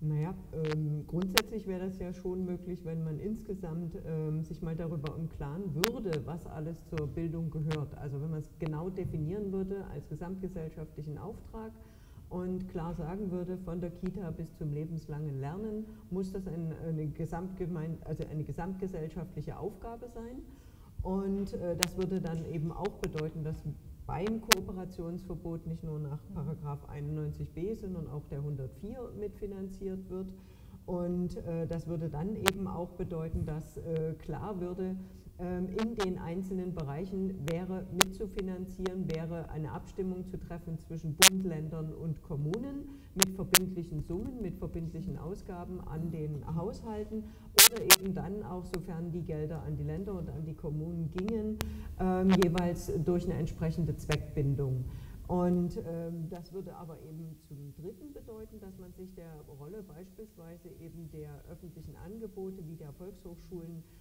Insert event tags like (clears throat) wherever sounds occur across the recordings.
Naja, ähm, grundsätzlich wäre das ja schon möglich, wenn man insgesamt ähm, sich mal darüber im Klaren würde, was alles zur Bildung gehört. Also wenn man es genau definieren würde als gesamtgesellschaftlichen Auftrag und klar sagen würde, von der Kita bis zum lebenslangen Lernen muss das ein, eine, Gesamtgemein also eine gesamtgesellschaftliche Aufgabe sein. Und äh, das würde dann eben auch bedeuten, dass beim Kooperationsverbot nicht nur nach Paragraph 91b, sondern auch der 104 mitfinanziert wird. Und äh, das würde dann eben auch bedeuten, dass äh, klar würde, in den einzelnen Bereichen wäre mitzufinanzieren, wäre eine Abstimmung zu treffen zwischen Bund, Ländern und Kommunen mit verbindlichen Summen, mit verbindlichen Ausgaben an den Haushalten oder eben dann auch, sofern die Gelder an die Länder und an die Kommunen gingen, ähm, jeweils durch eine entsprechende Zweckbindung. Und ähm, das würde aber eben zum Dritten bedeuten, dass man sich der Rolle beispielsweise eben der öffentlichen Angebote wie der Volkshochschulen ähm,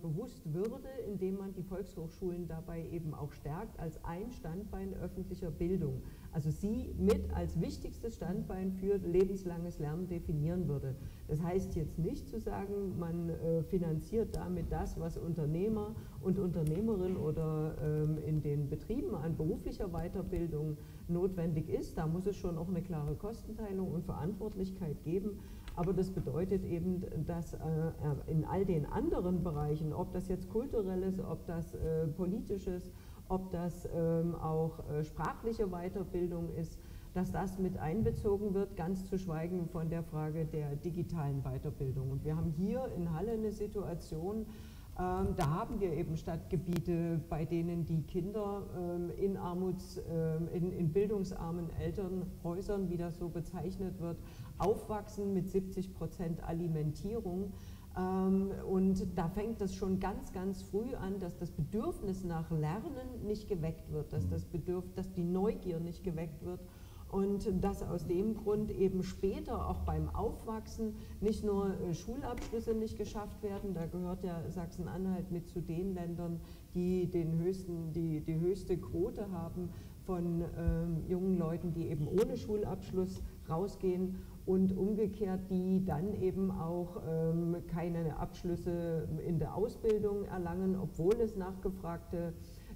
bewusst würde, indem man die Volkshochschulen dabei eben auch stärkt als ein Standbein öffentlicher Bildung. Also sie mit als wichtigstes Standbein für lebenslanges Lernen definieren würde. Das heißt jetzt nicht zu sagen, man äh, finanziert damit das, was Unternehmer und Unternehmerinnen oder ähm, in den Betrieben an beruflicher Weiterbildung notwendig ist. Da muss es schon auch eine klare Kostenteilung und Verantwortlichkeit geben. Aber das bedeutet eben, dass äh, in all den anderen Bereichen, ob das jetzt kulturelles, ob das äh, politisches, ob das ähm, auch äh, sprachliche Weiterbildung ist, dass das mit einbezogen wird, ganz zu schweigen von der Frage der digitalen Weiterbildung. Und wir haben hier in Halle eine Situation, ähm, da haben wir eben Stadtgebiete, bei denen die Kinder ähm, in, Armuts, ähm, in, in, bildungsarmen Elternhäusern, wie das so bezeichnet wird, aufwachsen mit 70 Prozent Alimentierung. und da fängt das schon ganz, ganz früh an, dass das Bedürfnis nach Lernen nicht geweckt wird, dass, das Bedürf dass die Neugier nicht geweckt wird. Und dass aus dem Grund eben später auch beim Aufwachsen nicht nur äh, Schulabschlüsse nicht geschafft werden, da gehört ja Sachsen-Anhalt mit zu den Ländern, die, den höchsten, die, die höchste Quote haben von ähm, jungen Leuten, die eben ohne Schulabschluss rausgehen und umgekehrt, die dann eben auch ähm, keine Abschlüsse in der Ausbildung erlangen, obwohl es nachgefragte,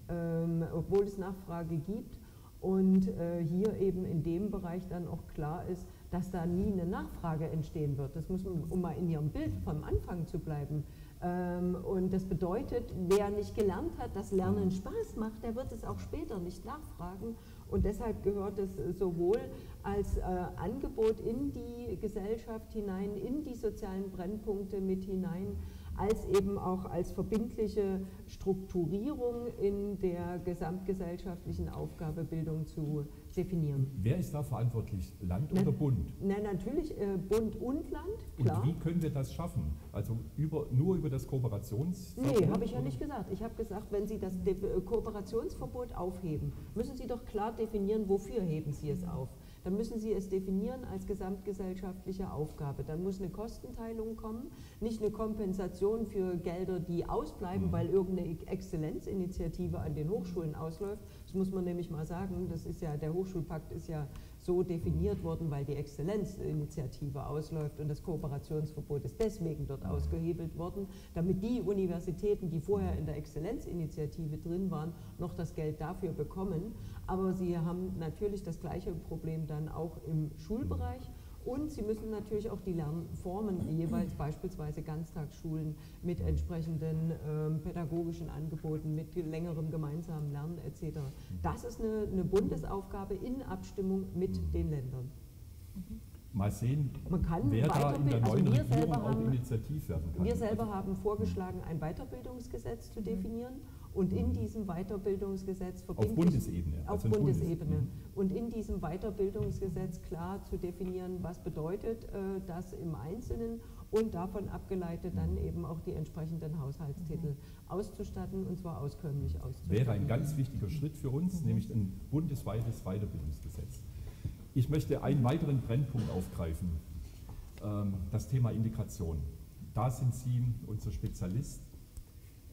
ähm, obwohl es Nachfrage gibt und äh, hier eben in dem Bereich dann auch klar ist, dass da nie eine Nachfrage entstehen wird. Das muss man, um mal in Ihrem Bild vom Anfang zu bleiben. Ähm, und das bedeutet, wer nicht gelernt hat, dass Lernen Spaß macht, der wird es auch später nicht nachfragen. Und deshalb gehört es sowohl als äh, Angebot in die Gesellschaft hinein, in die sozialen Brennpunkte mit hinein, als eben auch als verbindliche Strukturierung in der gesamtgesellschaftlichen Aufgabe Bildung zu definieren. Wer ist da verantwortlich, Land oder Bund? Nein, natürlich äh, Bund und Land, klar. Und wie können wir das schaffen? Also über, nur über das Kooperationsverbot? Nee, habe ich ja nicht gesagt. Ich habe gesagt, wenn Sie das De Kooperationsverbot aufheben, müssen Sie doch klar definieren, wofür heben Sie es auf dann müssen Sie es definieren als gesamtgesellschaftliche Aufgabe. Dann muss eine Kostenteilung kommen, nicht eine Kompensation für Gelder, die ausbleiben, mhm. weil irgendeine Exzellenzinitiative an den Hochschulen ausläuft. Das muss man nämlich mal sagen, das ist ja, der Hochschulpakt ist ja so definiert worden, weil die Exzellenzinitiative ausläuft und das Kooperationsverbot ist deswegen dort ausgehebelt worden, damit die Universitäten, die vorher in der Exzellenzinitiative drin waren, noch das Geld dafür bekommen. Aber sie haben natürlich das gleiche Problem dann auch im Schulbereich. Und sie müssen natürlich auch die Lernformen jeweils (clears throat) beispielsweise Ganztagsschulen mit entsprechenden ähm, pädagogischen Angeboten, mit längerem gemeinsamen Lernen etc. Das ist eine, eine Bundesaufgabe in Abstimmung mit mhm. den Ländern. Mal sehen, wer da in der neuen also Regierung auch initiativ werden kann. Wir selber haben vorgeschlagen, ein Weiterbildungsgesetz zu definieren und in diesem Weiterbildungsgesetz verbindlich... Auf Bundesebene. Auf also Bundesebene. Mhm. Und in diesem Weiterbildungsgesetz klar zu definieren, was bedeutet äh, das im Einzelnen und davon abgeleitet dann mhm. eben auch die entsprechenden Haushaltstitel mhm. auszustatten und zwar auskömmlich auszustatten. Wäre ein ganz wichtiger Schritt für uns, mhm. nämlich ein bundesweites Weiterbildungsgesetz. Ich möchte einen weiteren Brennpunkt aufgreifen, ähm, das Thema Integration. Da sind Sie unser Spezialist.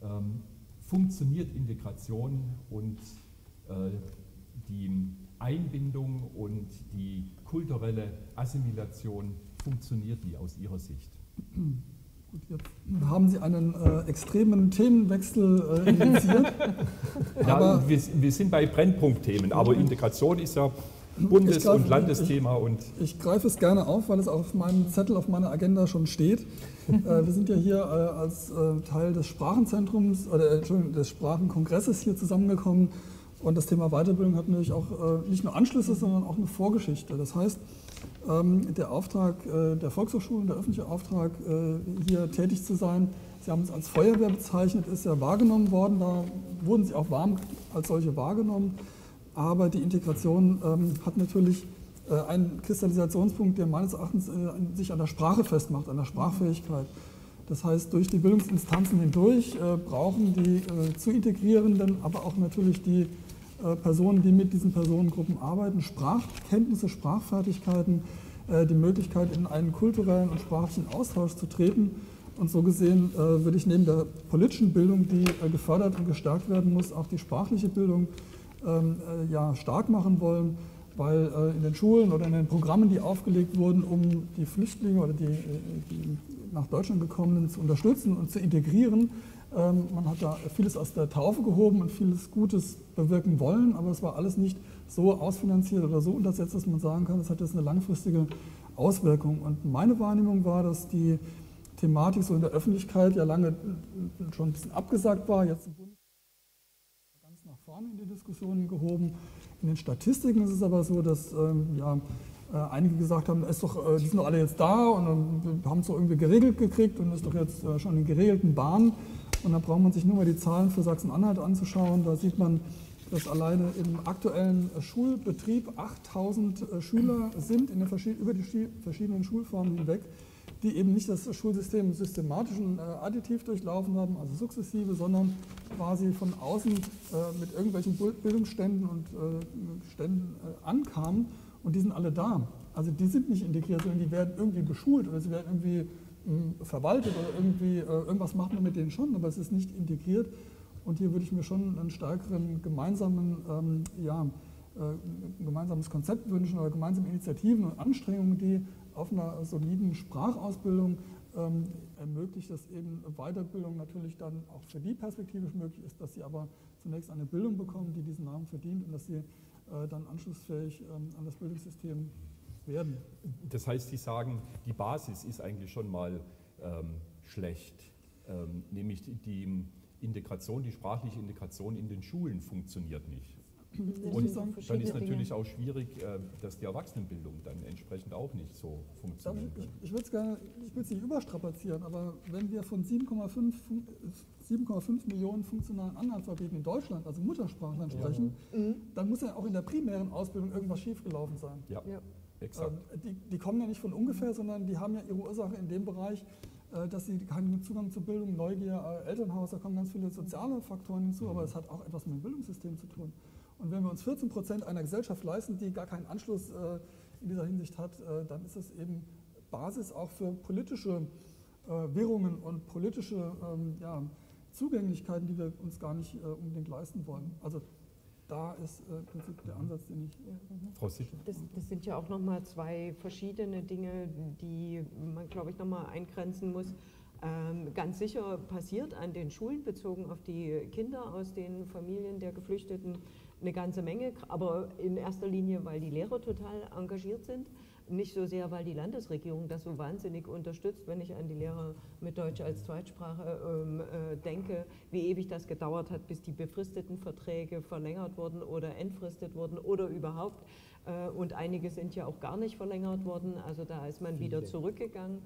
Ähm, funktioniert Integration und äh, die Einbindung und die kulturelle Assimilation funktioniert die aus Ihrer Sicht? Gut, jetzt haben Sie einen äh, extremen Themenwechsel äh, initiiert. (laughs) ja, wir, wir, sind bei Brennpunktthemen, aber Integration ist ja Bundes- greife, und Landesthema. Ich, und ich greife es gerne auf, weil es auf meinem Zettel, auf meiner Agenda schon steht. (laughs) äh, wir sind ja hier äh, als äh, Teil des Sprachenzentrums oder äh, Entschuldigung, des Sprachenkongresses hier zusammengekommen. Und das Thema Weiterbildung hat natürlich auch äh, nicht nur Anschlüsse, sondern auch eine Vorgeschichte. Das heißt, ähm, der Auftrag äh, der Volkshochschulen, der öffentliche Auftrag, hier tätig zu sein, Sie haben es als Feuerwehr bezeichnet, ist ja wahrgenommen worden. Da wurden Sie auch warm als solche wahrgenommen. Aber die Integration ähm, hat natürlich äh, einen Kristallisationspunkt, der meines Erachtens äh, sich an der Sprache festmacht, an der Sprachfähigkeit. Das heißt, durch die Bildungsinstanzen hindurch äh, brauchen die äh, zu integrierenden, aber auch natürlich die äh, Personen, die mit diesen Personengruppen arbeiten, Sprachkenntnisse, Sprachfertigkeiten, äh, die Möglichkeit, in einen kulturellen und sprachlichen Austausch zu treten. Und so gesehen würde ich neben der politischen Bildung, die gefördert und gestärkt werden muss, auch die sprachliche Bildung äh, ja, stark machen wollen, weil äh, in den Schulen oder in den Programmen, die aufgelegt wurden, um die Flüchtlinge oder die, äh, die nach Deutschland gekommenen zu unterstützen und zu integrieren, ähm, man hat da vieles aus der Taufe gehoben und vieles Gutes bewirken wollen, aber es war alles nicht so ausfinanziert oder so untersetzt, dass man sagen kann, es hat jetzt eine langfristige Auswirkung. Und meine Wahrnehmung war, dass die Thematik so in der Öffentlichkeit ja lange schon ein bisschen abgesagt war, jetzt im Bund vorne in die Diskussion gehoben. In den Statistiken ist es aber so, dass ähm, ja, äh, einige gesagt haben, ist doch, äh, die sind doch alle jetzt da und dann haben es doch irgendwie geregelt gekriegt und ist doch jetzt äh, schon in geregelten Bahnen. Und dann braucht man sich nur mal die Zahlen für Sachsen-Anhalt anzuschauen. Da sieht man, dass alleine im aktuellen Schulbetrieb 8000 äh, Schüler sind in den über die verschiedenen Schulformen hinweg die eben nicht das Schulsystem systematisch und äh, additiv durchlaufen haben, also sukzessive, sondern quasi von außen äh, mit irgendwelchen Bildungsständen und äh, Ständen ankamen und die sind alle da. Also die sind nicht integriert, sondern die werden irgendwie beschult oder sie werden irgendwie hm, verwaltet oder irgendwie irgendwas macht man mit denen schon, aber es ist nicht integriert. Und hier würde ich mir schon einen stärkeren gemeinsamen ähm, ja, ein gemeinsames Konzept wünschen oder gemeinsame Initiativen und Anstrengungen, die auf einer soliden Sprachausbildung ähm, ermöglicht das eben Weiterbildung natürlich dann auch für die perspektivisch möglich ist, dass sie aber zunächst eine Bildung bekommen, die diesen Namen verdient und dass sie äh, dann anschlussfähig ähm, an das Bildungssystem werden. Das heißt, Sie sagen, die Basis ist eigentlich schon mal ähm, schlecht, ähm, nämlich die Integration, die sprachliche Integration in den Schulen funktioniert nicht. Und dann ist natürlich auch schwierig, äh, dass die Erwachsenenbildung dann entsprechend auch nicht so funktioniert. Ich, ich würde es nicht überstrapazieren, aber wenn wir von 7,5 Millionen funktionalen Analphabeten in Deutschland, also Muttersprachlern sprechen, ja. Mhm. dann muss ja auch in der primären Ausbildung irgendwas schiefgelaufen sein. Ja, ja. exakt. Ähm, die, die, kommen ja nicht von ungefähr, sondern die haben ja ihre Ursache in dem Bereich, äh, dass sie keinen Zugang zur Bildung, Neugier, äh, Elternhaus, da kommen ganz viele soziale Faktoren hinzu, mhm. aber es hat auch etwas mit dem Bildungssystem zu tun. Und wenn wir uns 14 Prozent einer Gesellschaft leisten, die gar keinen Anschluss äh, in dieser Hinsicht hat, äh, dann ist es eben Basis auch für politische äh, Währungen und politische ähm, ja, Zugänglichkeiten, die wir uns gar nicht unbedingt leisten wollen. Also da ist äh, im Prinzip der Ansatz, den ich. Äh, Frau Sichel. Das, das, sind ja auch nochmal zwei verschiedene Dinge, die man, glaube ich, nochmal eingrenzen muss. Ähm, ganz sicher passiert an den Schulen bezogen auf die Kinder aus den Familien der Geflüchteten eine ganze Menge, aber in erster Linie, weil die Lehrer total engagiert sind. Nicht so sehr, weil die Landesregierung das so wahnsinnig unterstützt, wenn ich an die Lehrer mit Deutsch als Zweitsprache ähm, äh, denke, wie ewig das gedauert hat, bis die befristeten Verträge verlängert wurden oder entfristet wurden oder überhaupt. Äh, und einige sind ja auch gar nicht verlängert worden, also da ist man wieder zurückgegangen.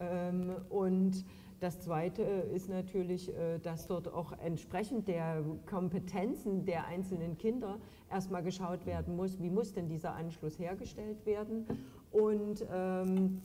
Ähm, und das Zweite ist natürlich, äh, dass dort auch entsprechend der Kompetenzen der einzelnen Kinder erstmal geschaut werden muss, wie muss denn dieser Anschluss hergestellt werden. Und ähm,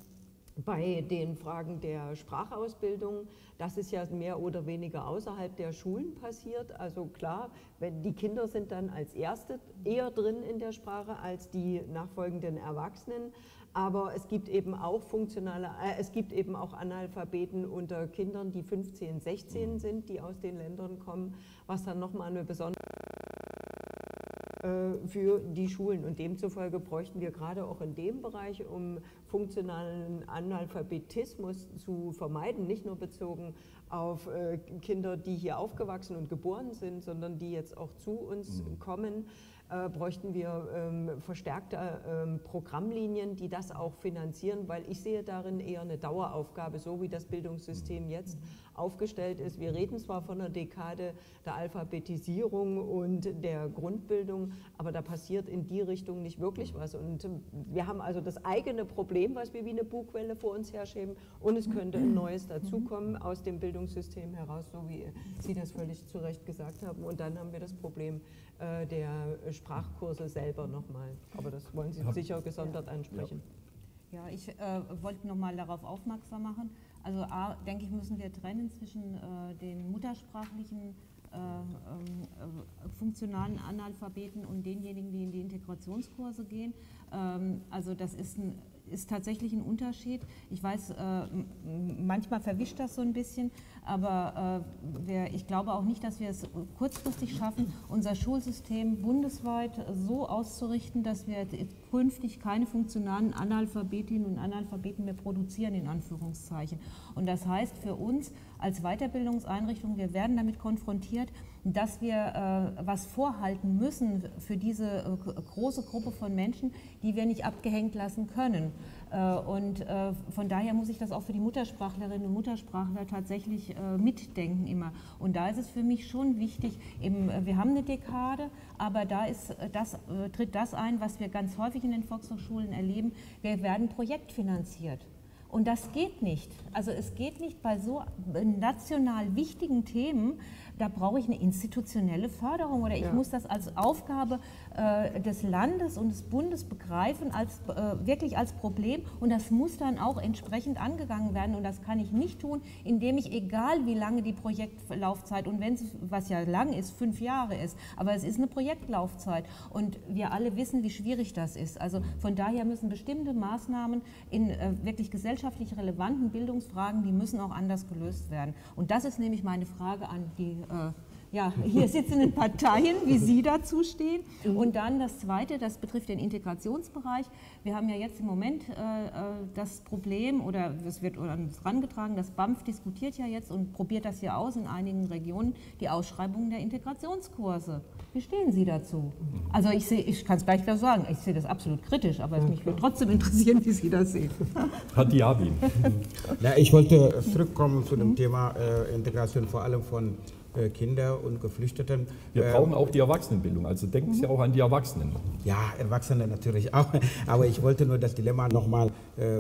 bei den Fragen der Sprachausbildung, das ist ja mehr oder weniger außerhalb der Schulen passiert. Also klar, wenn die Kinder sind dann als Erste eher drin in der Sprache als die nachfolgenden Erwachsenen. Aber es gibt eben auch funktionale, äh, es gibt eben auch Analphabeten unter Kindern, die 15, 16 mhm. sind, die aus den Ländern kommen, was dann nochmal eine besondere äh, für die Schulen. Und demzufolge bräuchten wir gerade auch in dem Bereich, um funktionalen Analphabetismus zu vermeiden, nicht nur bezogen auf äh, Kinder, die hier aufgewachsen und geboren sind, sondern die jetzt auch zu uns mhm. kommen, äh, bräuchten wir ähm, verstärkte ähm, Programmlinien, die das auch finanzieren, weil ich sehe darin eher eine Daueraufgabe, so wie das Bildungssystem jetzt aufgestellt ist. Wir reden zwar von einer Dekade der Alphabetisierung und der Grundbildung, aber da passiert in die Richtung nicht wirklich was. Und wir haben also das eigene Problem, was wir wie eine Bugwelle vor uns herschieben und es könnte ein neues dazukommen aus dem Bildungssystem heraus, so wie Sie das völlig zu Recht gesagt haben. Und dann haben wir das Problem äh, der Sprachkurse selber nochmal. Aber das wollen Sie sicher gesondert ansprechen. Ja, ich äh, wollte nochmal darauf aufmerksam machen. Also A, denke ich, müssen wir trennen zwischen äh, den muttersprachlichen äh, ähm, äh, funktionalen Analphabeten und denjenigen, die in die Integrationskurse gehen. Ähm, also das ist ein ist tatsächlich ein Unterschied. Ich weiß, äh, manchmal verwischt das so ein bisschen, aber äh, ich glaube auch nicht, dass wir es kurzfristig schaffen, unser Schulsystem bundesweit so auszurichten, dass wir künftig keine funktionalen Analphabetinnen und Analphabeten mehr produzieren, in Anführungszeichen. Und das heißt für uns als Weiterbildungseinrichtung, wir werden damit konfrontiert, dass wir äh, was vorhalten müssen für diese äh, große Gruppe von Menschen, die wir nicht abgehängt lassen können. Äh, und äh, von daher muss ich das auch für die Muttersprachlerinnen und Muttersprachler tatsächlich äh, mitdenken immer. Und da ist es für mich schon wichtig, eben, wir haben eine Dekade, aber da ist das, tritt das ein, was wir ganz häufig in den Volkshochschulen erleben. Wir werden projektfinanziert. Und das geht nicht. Also es geht nicht bei so national wichtigen Themen, da brauche ich eine institutionelle Förderung oder ich ja. muss das als Aufgabe äh, des Landes und des Bundes begreifen, als, äh, wirklich als Problem und das muss dann auch entsprechend angegangen werden und das kann ich nicht tun, indem ich, egal wie lange die Projektlaufzeit und wenn es, was ja lang ist, fünf Jahre ist, aber es ist eine Projektlaufzeit und wir alle wissen, wie schwierig das ist. Also von daher müssen bestimmte Maßnahmen in äh, wirklich gesellschaftlich relevanten Bildungsfragen, die müssen auch anders gelöst werden. Und das ist nämlich meine Frage an die äh, ja, hier sitzenden Parteien, wie Sie dazu stehen. Und dann das Zweite, das betrifft den Integrationsbereich. Wir haben ja jetzt im Moment äh, äh das Problem, oder es wird uns herangetragen, das BAMF diskutiert ja jetzt und probiert das hier aus in einigen Regionen, die Ausschreibung der Integrationskurse. Wie stehen Sie dazu? Also ich, ich kann es gleich klar sagen, ich sehe das absolut kritisch, aber es mich würde trotzdem interessieren, wie Sie das sehen. (laughs) Hat Diabin. ich wollte zurückkommen zu dem mhm. Thema äh, Integration vor allem von äh, Kinder und Geflüchteten. Wir brauchen auch die Erwachsenenbildung, also denken Sie auch an die Erwachsenen. Ja, Erwachsene natürlich auch, (laughs) aber ich wollte nur das Dilemma nochmal äh,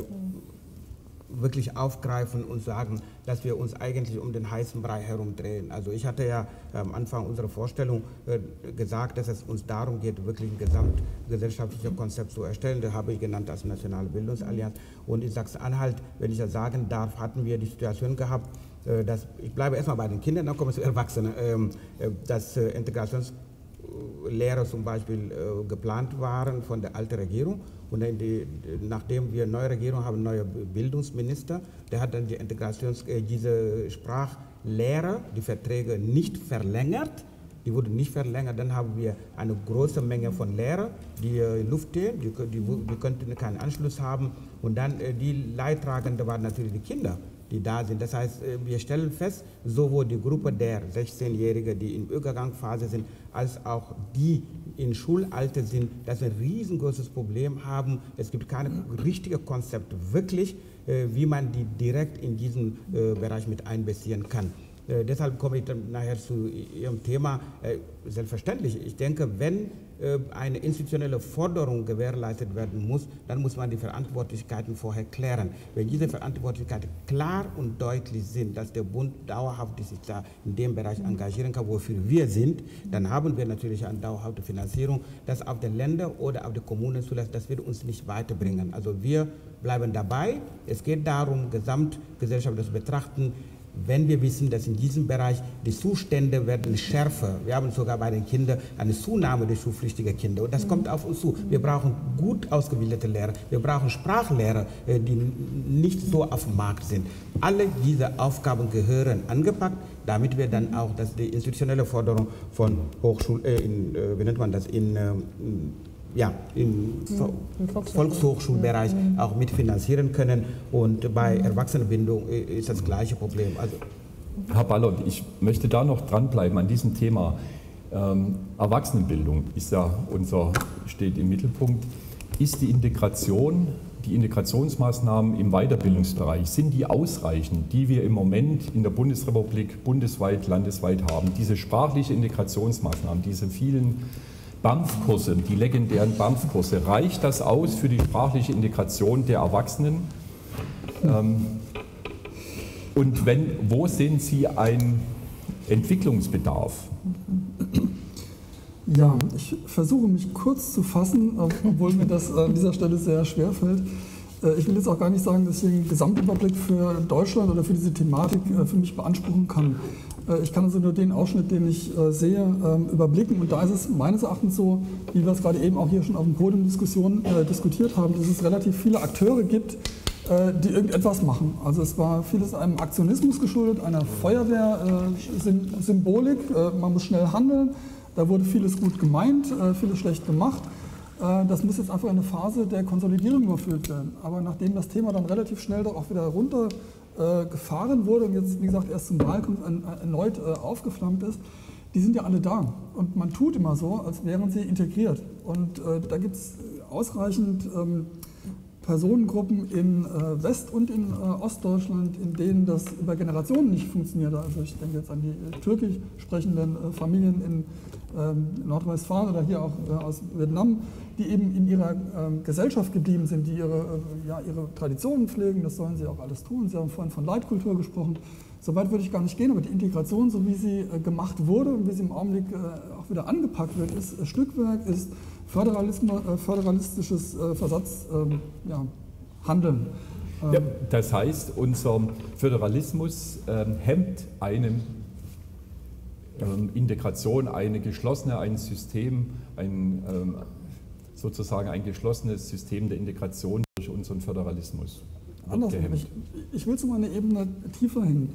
wirklich aufgreifen und sagen, dass wir uns eigentlich um den heißen Brei herumdrehen. Also ich hatte ja am Anfang unserer Vorstellung äh, gesagt, dass es uns darum geht, wirklich ein gesamtgesellschaftliches Konzept zu erstellen. Das habe ich genannt als Nationale Bildungsallianz. Und in Sachsen-Anhalt, wenn ich das sagen darf, hatten wir die Situation gehabt, äh, dass, ich bleibe erstmal bei den Kindern, dann komme ich zu Erwachsenen, ähm, äh, dass äh, Integrationslehrer zum Beispiel geplant waren von der alten Regierung. Und die, nachdem wir neue Regierung haben, neuen Bildungsminister, der hat dann die Integrations, diese Sprachlehrer, die Verträge nicht verlängert. Die wurden nicht verlängert. Dann haben wir eine große Menge von Lehrern, die in Luft stehen, die, die, die könnten keinen Anschluss haben. Und dann die Leidtragenden waren natürlich die Kinder die da sind. Das heißt, äh, wir stellen fest, sowohl die Gruppe der 16-Jährigen, die in Übergangsphase sind, als auch die in Schulalter sind, dass wir ein riesengroßes Problem haben. Es gibt kein richtiges Konzept wirklich, äh, wie man die direkt in diesen äh, Bereich mit einbeziehen kann. Deshalb komme ich dann nachher zu Ihrem Thema. Selbstverständlich, ich denke, wenn eine institutionelle Forderung gewährleistet werden muss, dann muss man die Verantwortlichkeiten vorher klären. Wenn diese Verantwortlichkeiten klar und deutlich sind, dass der Bund dauerhaft sich da in dem Bereich engagieren kann, wofür wir sind, dann haben wir natürlich eine dauerhafte Finanzierung. Das auf den Ländern oder auf die Kommunen zulässt, das wird uns nicht weiterbringen. Also wir bleiben dabei. Es geht darum, gesamtgesellschaftlich zu betrachten, wenn wir wissen, dass in diesem Bereich die Zustände werden schärfer. Wir haben sogar bei den Kindern eine Zunahme der schulpflichtigen Kinder. Und das kommt auf uns zu. Wir brauchen gut ausgebildete Lehrer. Wir brauchen Sprachlehrer, äh, die nicht so auf dem Markt sind. Alle diese Aufgaben gehören angepackt, damit wir dann auch dass die institutionelle Forderung von Hochschul, äh, äh, wie nennt man das, in ähm, ja, im Volkshochschulbereich auch mitfinanzieren können. Und bei Erwachsenenbildung ist das gleiche Problem. Also Herr Ballert, ich möchte da noch dranbleiben an diesem Thema. Ähm, Erwachsenenbildung ist ja unser, steht im Mittelpunkt. Ist die Integration, die Integrationsmaßnahmen im Weiterbildungsbereich, sind die ausreichend, die wir im Moment in der Bundesrepublik bundesweit, landesweit haben? Diese sprachliche Integrationsmaßnahmen, diese vielen BAMF-Kurse, die legendären BAMF-Kurse, reicht das aus für die sprachliche Integration der Erwachsenen? Ähm, und wenn, wo sehen Sie einen Entwicklungsbedarf? Ja, ich versuche mich kurz zu fassen, obwohl mir das an dieser Stelle sehr schwer fällt. Äh, ich will jetzt auch gar nicht sagen, dass ich einen Gesamtüberblick für Deutschland oder für diese Thematik äh, für mich beanspruchen kann. Äh, ich kann also nur den Ausschnitt, den ich äh, sehe, ähm, überblicken. Und da ist es meines Erachtens so, wie wir es gerade eben auch hier schon auf dem Podium äh, diskutiert haben, dass es relativ viele Akteure gibt, äh, die irgendetwas machen. Also es war vieles einem Aktionismus geschuldet, einer Feuerwehr-Symbolik. Man muss schnell handeln. Da wurde vieles gut gemeint, vieles schlecht gemacht. Das muss jetzt einfach in eine Phase der Konsolidierung überführt werden. Aber nachdem das Thema dann relativ schnell doch auch wieder runter äh, gefahren wurde und jetzt, wie gesagt, erst zum Wahlkampf erneut äh, aufgeflammt ist, die sind ja alle da. Und man tut immer so, als wären sie integriert. Und äh, da gibt es ausreichend ähm, Personengruppen in äh, West- und in äh, Ostdeutschland, in denen das über Generationen nicht funktioniert. Also ich denke jetzt an die äh, türkisch sprechenden Familien in ähm, Nordrhein-Westfalen oder hier auch aus Vietnam, die eben in ihrer ähm, Gesellschaft geblieben sind, die ihre, ja, ihre Traditionen pflegen, das sollen sie auch alles tun. Sie haben vorhin von Leitkultur gesprochen. Soweit würde ich gar nicht gehen, aber die Integration, so wie sie gemacht wurde und wie sie im Augenblick auch wieder angepackt wird, ist Stückwerk, ist föderalistisches äh, Versatzhandeln. Ja, ja, ähm, das heißt, unser Föderalismus ähm, hemmt eine ähm, Integration, eine geschlossene, ein System, ein ähm, sozusagen ein geschlossenes System der Integration durch unseren Föderalismus. Andersrum, ich, ich will es mal eine Ebene tiefer hängen.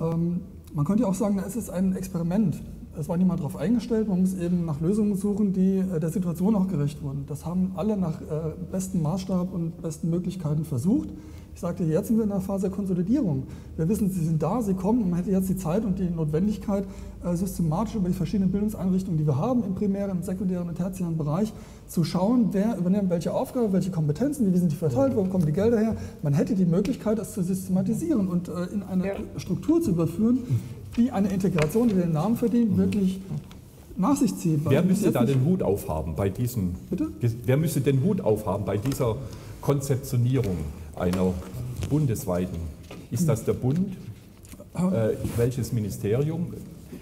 Ähm, man könnte ja auch sagen, es ist ein Experiment. Es war niemand darauf eingestellt, man muss eben nach Lösungen suchen, die äh, der Situation auch gerecht wurden. Das haben alle nach äh, bestem Maßstab und besten Möglichkeiten versucht. Ich sagte, jetzt sind wir in einer Phase der Konsolidierung. Wir wissen, sie sind da, sie kommen und man hätte jetzt die Zeit und die Notwendigkeit, äh, systematisch über die verschiedenen Bildungseinrichtungen, die wir haben, im primären, sekundären und tertiären Bereich, zu schauen, wer übernimmt welche Aufgabe, welche Kompetenzen, wie sind die verteilt, wo kommen die Gelder her. Man hätte die Möglichkeit, das zu systematisieren und in eine. Struktur zu überführen, die eine Integration, die den Namen verdient, wirklich nach sich zieht. Wer müsste da den Hut aufhaben bei diesem? Bitte? Wer müsste den Hut aufhaben bei dieser Konzeptionierung? einer bundesweiten. Ist das der Bund? Äh, welches Ministerium?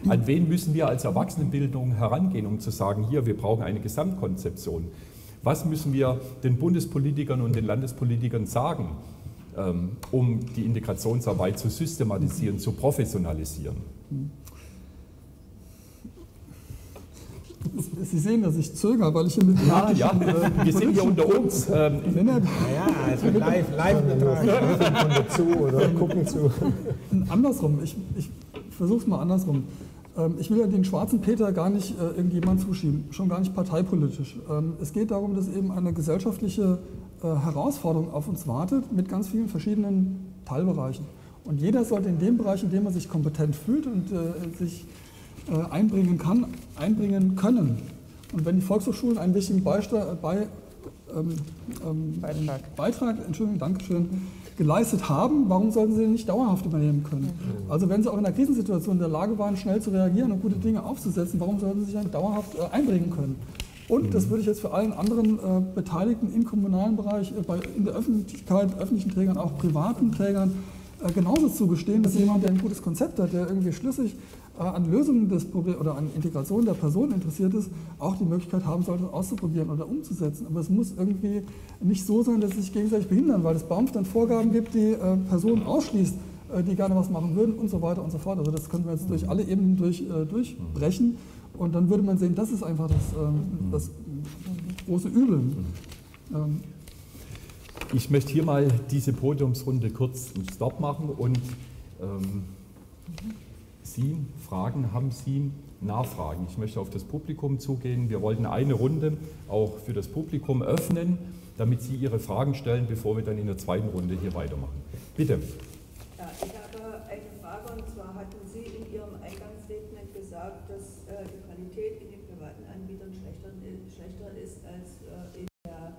An wen müssen wir als Erwachsenenbildung herangehen, um zu sagen, hier, wir brauchen eine Gesamtkonzeption? Was müssen wir den Bundespolitikern und den Landespolitikern sagen, um die Integrationsarbeit zu systematisieren, zu professionalisieren? Sie sehen, dass ich zögere, weil ich hier mit Ja, ja, äh, wir sind hier unter uns. Ähm, ja, also live, live hören zu oder gucken zu. Andersrum, ich, ich versuche es mal andersrum. Ähm, ich will ja den schwarzen Peter gar nicht äh, irgendjemand zuschieben, schon gar nicht parteipolitisch. Ähm, es geht darum, dass eben eine gesellschaftliche Herausforderung auf uns wartet mit ganz vielen verschiedenen Teilbereichen. Und jeder sollte in dem Bereich, in dem er sich kompetent fühlt und äh, sich äh, einbringen kann, einbringen können. Und wenn die Volkshochschulen einen wichtigen Beitrag, bei, ähm, ähm, Beitrag. Beitrag Entschuldigung, Dankeschön, geleistet haben, warum sollten sie den nicht dauerhaft übernehmen können? Mhm. Also wenn sie auch in einer Krisensituation in der Lage waren, schnell zu reagieren und gute Dinge aufzusetzen, warum sollten sie sich dann dauerhaft äh, einbringen können? Und das würde ich jetzt für allen anderen äh, Beteiligten im kommunalen Bereich, äh, bei, in der Öffentlichkeit, öffentlichen Trägern, auch privaten Trägern äh, genauso zugestehen, dass jemand, der ein gutes Konzept hat, der irgendwie schlüssig äh, an Lösungen des Problems oder an Integration der Person interessiert ist, auch die Möglichkeit haben sollte, auszuprobieren oder umzusetzen. Aber es muss irgendwie nicht so sein, dass sie sich gegenseitig behindern, weil es BAMF dann Vorgaben gibt, die äh, Personen ausschließt äh, die gerne was machen würden und so weiter und so fort. Also das können wir jetzt durch alle Ebenen durch, durchbrechen und dann würde man sehen, das ist einfach das, ähm, das große Übel. Ähm, ich möchte hier mal diese Podiumsrunde kurz einen Stop machen und ähm, Sie fragen, haben Sie Nachfragen? Ich möchte auf das Publikum zugehen. Wir wollten eine Runde auch für das Publikum öffnen, damit Sie Ihre Fragen stellen, bevor wir dann in der zweiten Runde hier weitermachen. Bitte. Ja, ich habe eine Frage und zwar hatten Sie in Ihrem Eingangsstatement gesagt, dass äh, die Qualität in den privaten Anbietern schlechter, schlechter ist als äh, in der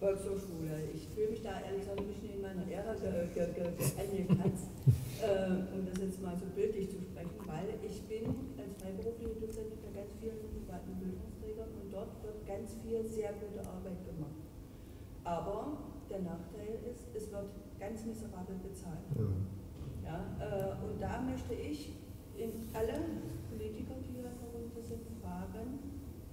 Volkshochschule. Ich fühle mich da ehrlich gesagt ein bisschen in meiner Ära eingekratzt, (laughs) äh, um das jetzt mal so bildlich zu sprechen, weil ich bin als freiberufliche Dozentin bei ganz vielen privaten Bildungsträgern und dort wird ganz viel sehr gute Arbeit gemacht. Aber der Nachteil ist, es wird ganz miserabel bezahlt. Ja. äh, und da möchte ich in alle Politiker, die hier darunter sind, fragen,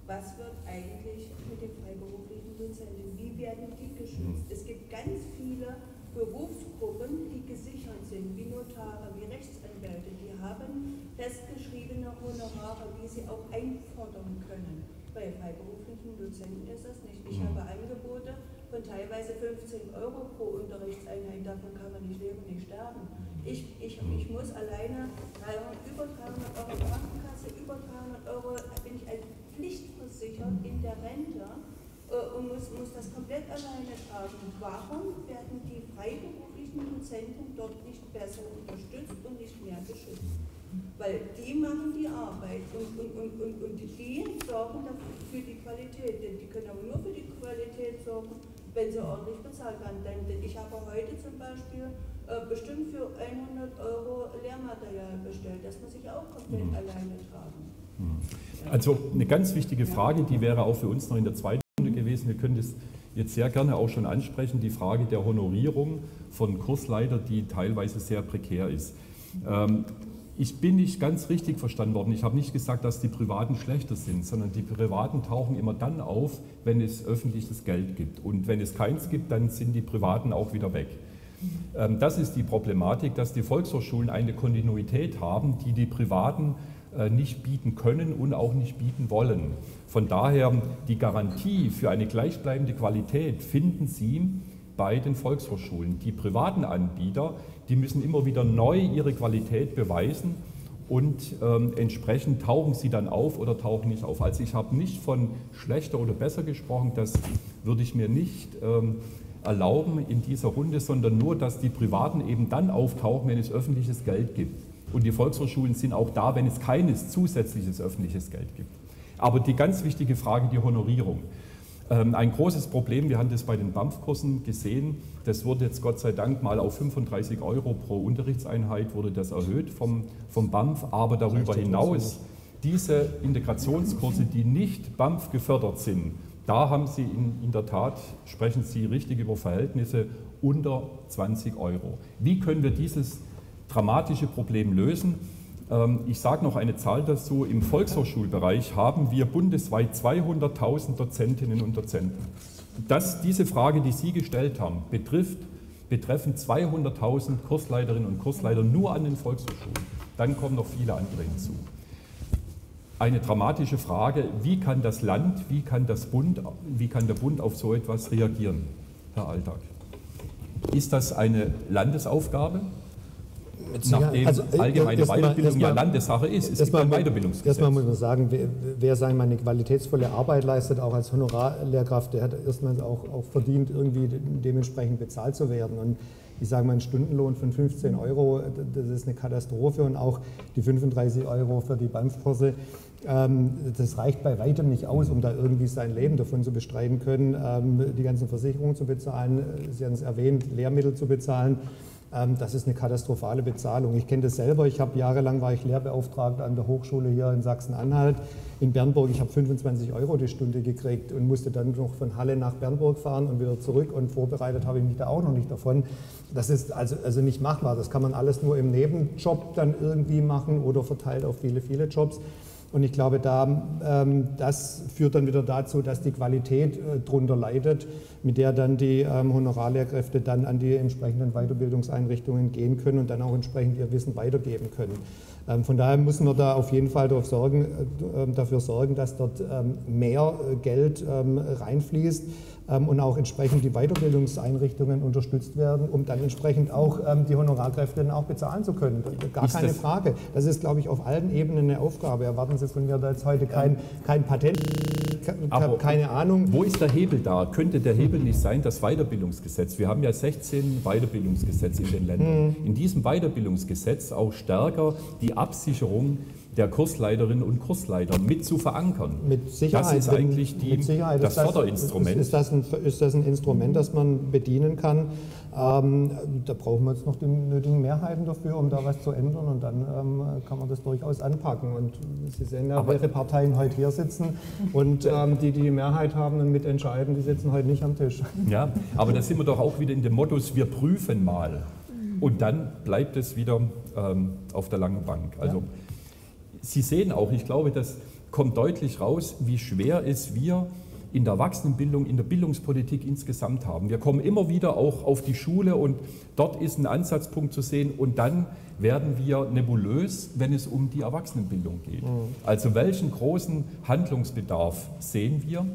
was wird eigentlich mit den freiberuflichen Dozenten? Wie werden die geschützt? Mhm. Es gibt ganz viele Berufsgruppen, die gesichert sind, wie Notare, wie Rechtsanwälte, die haben festgeschriebene Honorare, die sie auch einfordern können. Bei freiberuflichen Dozenten ist das nicht. Ich mhm. habe Angebote, von teilweise 15 Euro pro Unterrichtseinheit, davon kann man nicht leben, nicht sterben. Ich, ich, ich muss alleine 300, über 300 Euro Krankenkasse, über 300 Euro bin ich als pflichtversichert in der Rente und muss, muss das komplett alleine tragen. Warum werden die freiberuflichen Dozenten dort nicht besser unterstützt und nicht mehr geschützt? Weil die machen die Arbeit und, und, und, und, und die sorgen dafür für die Qualität. Denn die können aber nur für die Qualität sorgen, wenn sie ordentlich bezahlt werden. Denn ich habe heute zum Beispiel äh, bestimmt für 100 Euro Lehrmaterial bestellt. Das muss ich auch komplett mhm. alleine tragen. Mhm. Also eine ganz wichtige Frage, die wäre auch für uns noch in der zweiten gewesen. Wir können das jetzt sehr gerne auch schon ansprechen, die Frage der Honorierung von Kursleiter, die teilweise sehr prekär ist. Ähm, ich bin nicht ganz richtig verstanden worden. Ich habe nicht gesagt, dass die Privaten schlechter sind, sondern die Privaten tauchen immer dann auf, wenn es öffentliches Geld gibt. Und wenn es keins gibt, dann sind die Privaten auch wieder weg. Ähm, das ist die Problematik, dass die Volkshochschulen eine Kontinuität haben, die die Privaten äh, nicht bieten können und auch nicht bieten wollen. Von daher die Garantie für eine gleichbleibende Qualität finden Sie bei den Volkshochschulen. Die privaten Anbieter, die müssen immer wieder neu ihre Qualität beweisen und ähm, entsprechend tauchen sie dann auf oder tauchen nicht auf. Also ich habe nicht von schlechter oder besser gesprochen, das würde ich mir nicht ähm, erlauben in dieser Runde, sondern nur, dass die Privaten eben dann auftauchen, wenn es öffentliches Geld gibt. Und die Volkshochschulen sind auch da, wenn es keines zusätzliches öffentliches Geld gibt. Aber die ganz wichtige Frage, die Honorierung. Ähm, ein großes Problem, wir haben das bei den BAMF-Kursen gesehen, das wurde jetzt Gott sei Dank mal auf 35 Euro pro Unterrichtseinheit wurde das erhöht vom, vom BAMF, aber darüber hinaus diese Integrationskurse, die nicht BAMF gefördert sind, da haben Sie in, in der Tat, sprechen Sie richtig über Verhältnisse unter 20 Euro. Wie können wir dieses dramatische Problem lösen? Ähm, ich sage noch eine Zahl dazu. Im Volkshochschulbereich haben wir bundesweit 200.000 Dozentinnen und Dozenten. Das, diese Frage, die Sie gestellt haben, betrifft, betreffen 200.000 Kursleiterinnen und Kursleiter nur an den Volkshochschulen. Dann kommen noch viele andere hinzu. Eine dramatische Frage, wie kann das Land, wie kann, das Bund, wie kann der Bund auf so etwas reagieren, Herr Alltag? Ist das eine Landesaufgabe? Nachdem also, äh, allgemeine Weiterbildung ja Landessache ist. Es gibt ein Weiterbildungsgesetz. Erstmal muss man sagen, wer, wer sagen wir, eine qualitätsvolle Arbeit leistet, auch als Honorarlehrkraft, der hat erstmal auch, auch verdient, irgendwie dementsprechend bezahlt zu werden. Und ich sage mal, ein Stundenlohn von 15 Euro, das ist eine Katastrophe. Und auch die 35 Euro für die BAMF-Kurse, ähm, das reicht bei weitem nicht aus, um da irgendwie sein Leben davon zu bestreiten können, ähm, die ganzen Versicherungen zu bezahlen, Sie haben es erwähnt, Lehrmittel zu bezahlen. Ähm, das ist eine katastrophale Bezahlung. Ich kenne das selber. Ich habe jahrelang war ich Lehrbeauftragter an der Hochschule hier in Sachsen-Anhalt. In Bernburg, ich habe 25 Euro die Stunde gekriegt und musste dann noch von Halle nach Bernburg fahren und wieder zurück. Und vorbereitet habe ich mich da auch noch nicht davon. Das ist also, also nicht machbar. Das kann man alles nur im Nebenjob dann irgendwie machen oder verteilt auf viele, viele Jobs. Und ich glaube, da, ähm, das führt dann wieder dazu, dass die Qualität äh, darunter leidet, mit der dann die ähm, Honorarlehrkräfte dann an die entsprechenden Weiterbildungseinheiten Bildungseinrichtungen gehen können und dann auch entsprechend ihr Wissen weitergeben können. Ähm, von daher müssen wir da auf jeden Fall sorgen, äh, ähm, dafür sorgen, dass dort ähm, mehr äh, Geld reinfließt und auch entsprechend die Weiterbildungseinrichtungen unterstützt werden, um dann entsprechend auch die Honorarkräfte dann auch bezahlen zu können. Gar ist keine das Frage. Das ist, glaube ich, auf allen Ebenen eine Aufgabe. Erwarten Sie von mir da jetzt heute kein, kein Patent, Aber keine Ahnung. Wo ist der Hebel da? Könnte der Hebel nicht sein, das Weiterbildungsgesetz? Wir haben ja 16 Weiterbildungsgesetze in den Ländern. Hm. In diesem Weiterbildungsgesetz auch stärker die Absicherung der Kursleiterinnen und Kursleiter mit zu verankern. Mit Sicherheit. Das ist eigentlich die, Sicherheit das, Förderinstrument. Ist, das ein, ist das ein Instrument, das man bedienen kann? Ähm, da brauchen wir jetzt noch die nötigen Mehrheiten dafür, um da was zu ändern und dann ähm, kann man das durchaus anpacken. Und Sie sehen ja, Aber welche Parteien heute hier sitzen und ähm, die, die die Mehrheit haben und mitentscheiden, die sitzen heute nicht am Tisch. Ja, aber da sind wir doch auch wieder in dem Mottos, wir prüfen mal. Und dann bleibt es wieder ähm, auf der langen Bank. Also ja. Sie sehen auch, ich glaube, das kommt deutlich raus, wie schwer es wir in der Erwachsenenbildung, in der Bildungspolitik insgesamt haben. Wir kommen immer wieder auch auf die Schule und dort ist ein Ansatzpunkt zu sehen und dann werden wir nebulös, wenn es um die Erwachsenenbildung geht. Mhm. Also welchen großen Handlungsbedarf sehen wir?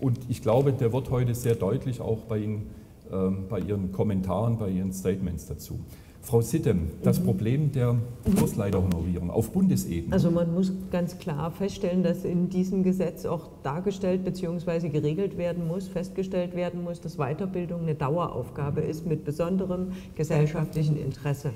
Und ich glaube, der wird heute sehr deutlich auch bei Ihnen bei Ihren Kommentaren, bei Ihren Statements dazu. Frau Sittem, das mhm. Problem der Kursleiterhonorierung auf Bundesebene. Also man muss ganz klar feststellen, dass in diesem Gesetz auch dargestellt bzw. geregelt werden muss, festgestellt werden muss, dass Weiterbildung eine Daueraufgabe ist mit besonderem gesellschaftlichen Interesse.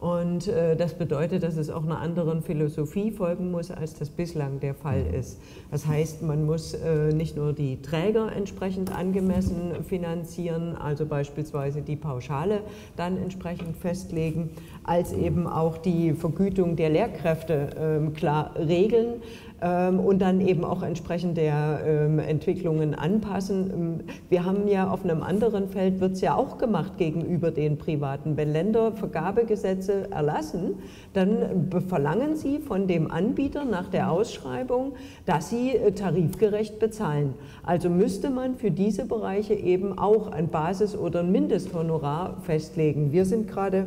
Und äh, das bedeutet, dass es auch einer anderen Philosophie folgen muss, als das bislang der Fall mhm. ist. Das heißt, man muss äh, nicht nur die Träger entsprechend angemessen finanzieren, also beispielsweise die Pauschale dann entsprechend festlegen, als eben auch die Vergütung der Lehrkräfte äh, klar regeln ähm, und dann eben auch entsprechend der ähm, Entwicklungen anpassen. Ähm, wir haben ja auf einem anderen Feld, wird es ja auch gemacht gegenüber den Privaten. Wenn Länder Vergabegesetze erlassen, dann verlangen sie von dem Anbieter nach der Ausschreibung, dass sie äh, tarifgerecht bezahlen. Also müsste man für diese Bereiche eben auch ein Basis- oder ein Mindesthonorar festlegen. Wir sind gerade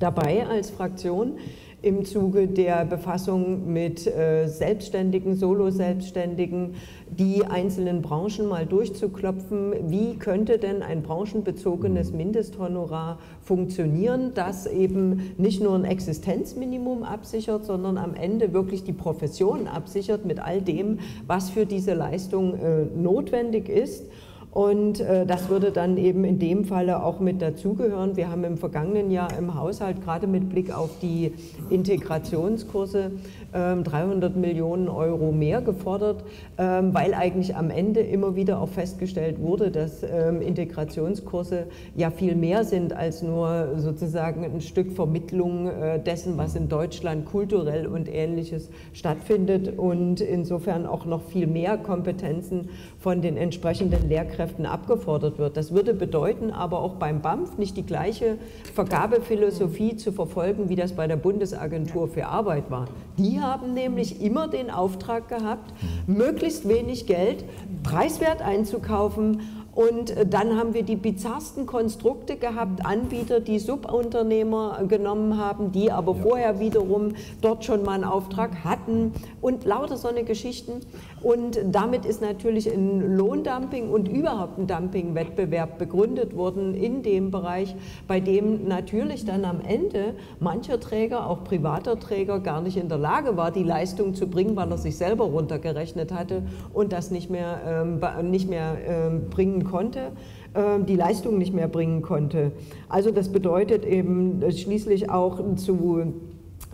dabei als Fraktion, im Zuge der Befassung mit äh, Selbstständigen, Solo-Selbstständigen, die einzelnen Branchen mal durchzuklopfen, wie könnte denn ein branchenbezogenes Mindesthonorar funktionieren, das eben nicht nur ein Existenzminimum absichert, sondern am Ende wirklich die Profession absichert mit all dem, was für diese Leistung äh, notwendig ist und äh, das würde dann eben in dem Falle auch mit dazugehören. Wir haben im vergangenen Jahr im Haushalt gerade mit Blick auf die Integrationskurse 300 ähm, Millionen Euro mehr gefordert, ähm, weil eigentlich am Ende immer wieder auch festgestellt wurde, dass ähm, Integrationskurse ja viel mehr sind als nur sozusagen ein Stück Vermittlung äh, dessen, was in Deutschland kulturell und ähnliches stattfindet und insofern auch noch viel mehr Kompetenzen von den entsprechenden Lehrkräften abgefordert wird. Das würde bedeuten, aber auch beim BAMF nicht die gleiche Vergabephilosophie zu verfolgen, wie das bei der Bundesagentur für Arbeit war. Die haben nämlich immer den Auftrag gehabt, möglichst wenig Geld preiswert einzukaufen und äh, dann haben wir die bizarrsten Konstrukte gehabt, Anbieter, die Subunternehmer genommen haben, die aber ja. vorher wiederum dort schon mal einen Auftrag hatten und lauter so eine Geschichten. Und damit ist natürlich ein Lohndumping und überhaupt ein Dumpingwettbewerb begründet worden in dem Bereich, bei dem natürlich dann am Ende mancher Träger, auch privater Träger, gar nicht in der Lage war, die Leistung zu bringen, weil er sich selber runtergerechnet hatte und das nicht mehr, ähm, nicht mehr ähm, bringen konnte ähm, die Leistung nicht mehr bringen konnte. Also das bedeutet eben schließlich auch zu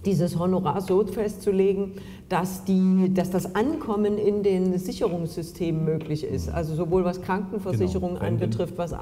dieses Honorar so festzulegen, dass, die, dass das Ankommen in den Sicherungssystemen möglich ist. Also sowohl was Krankenversicherung genau, anbetrifft, was,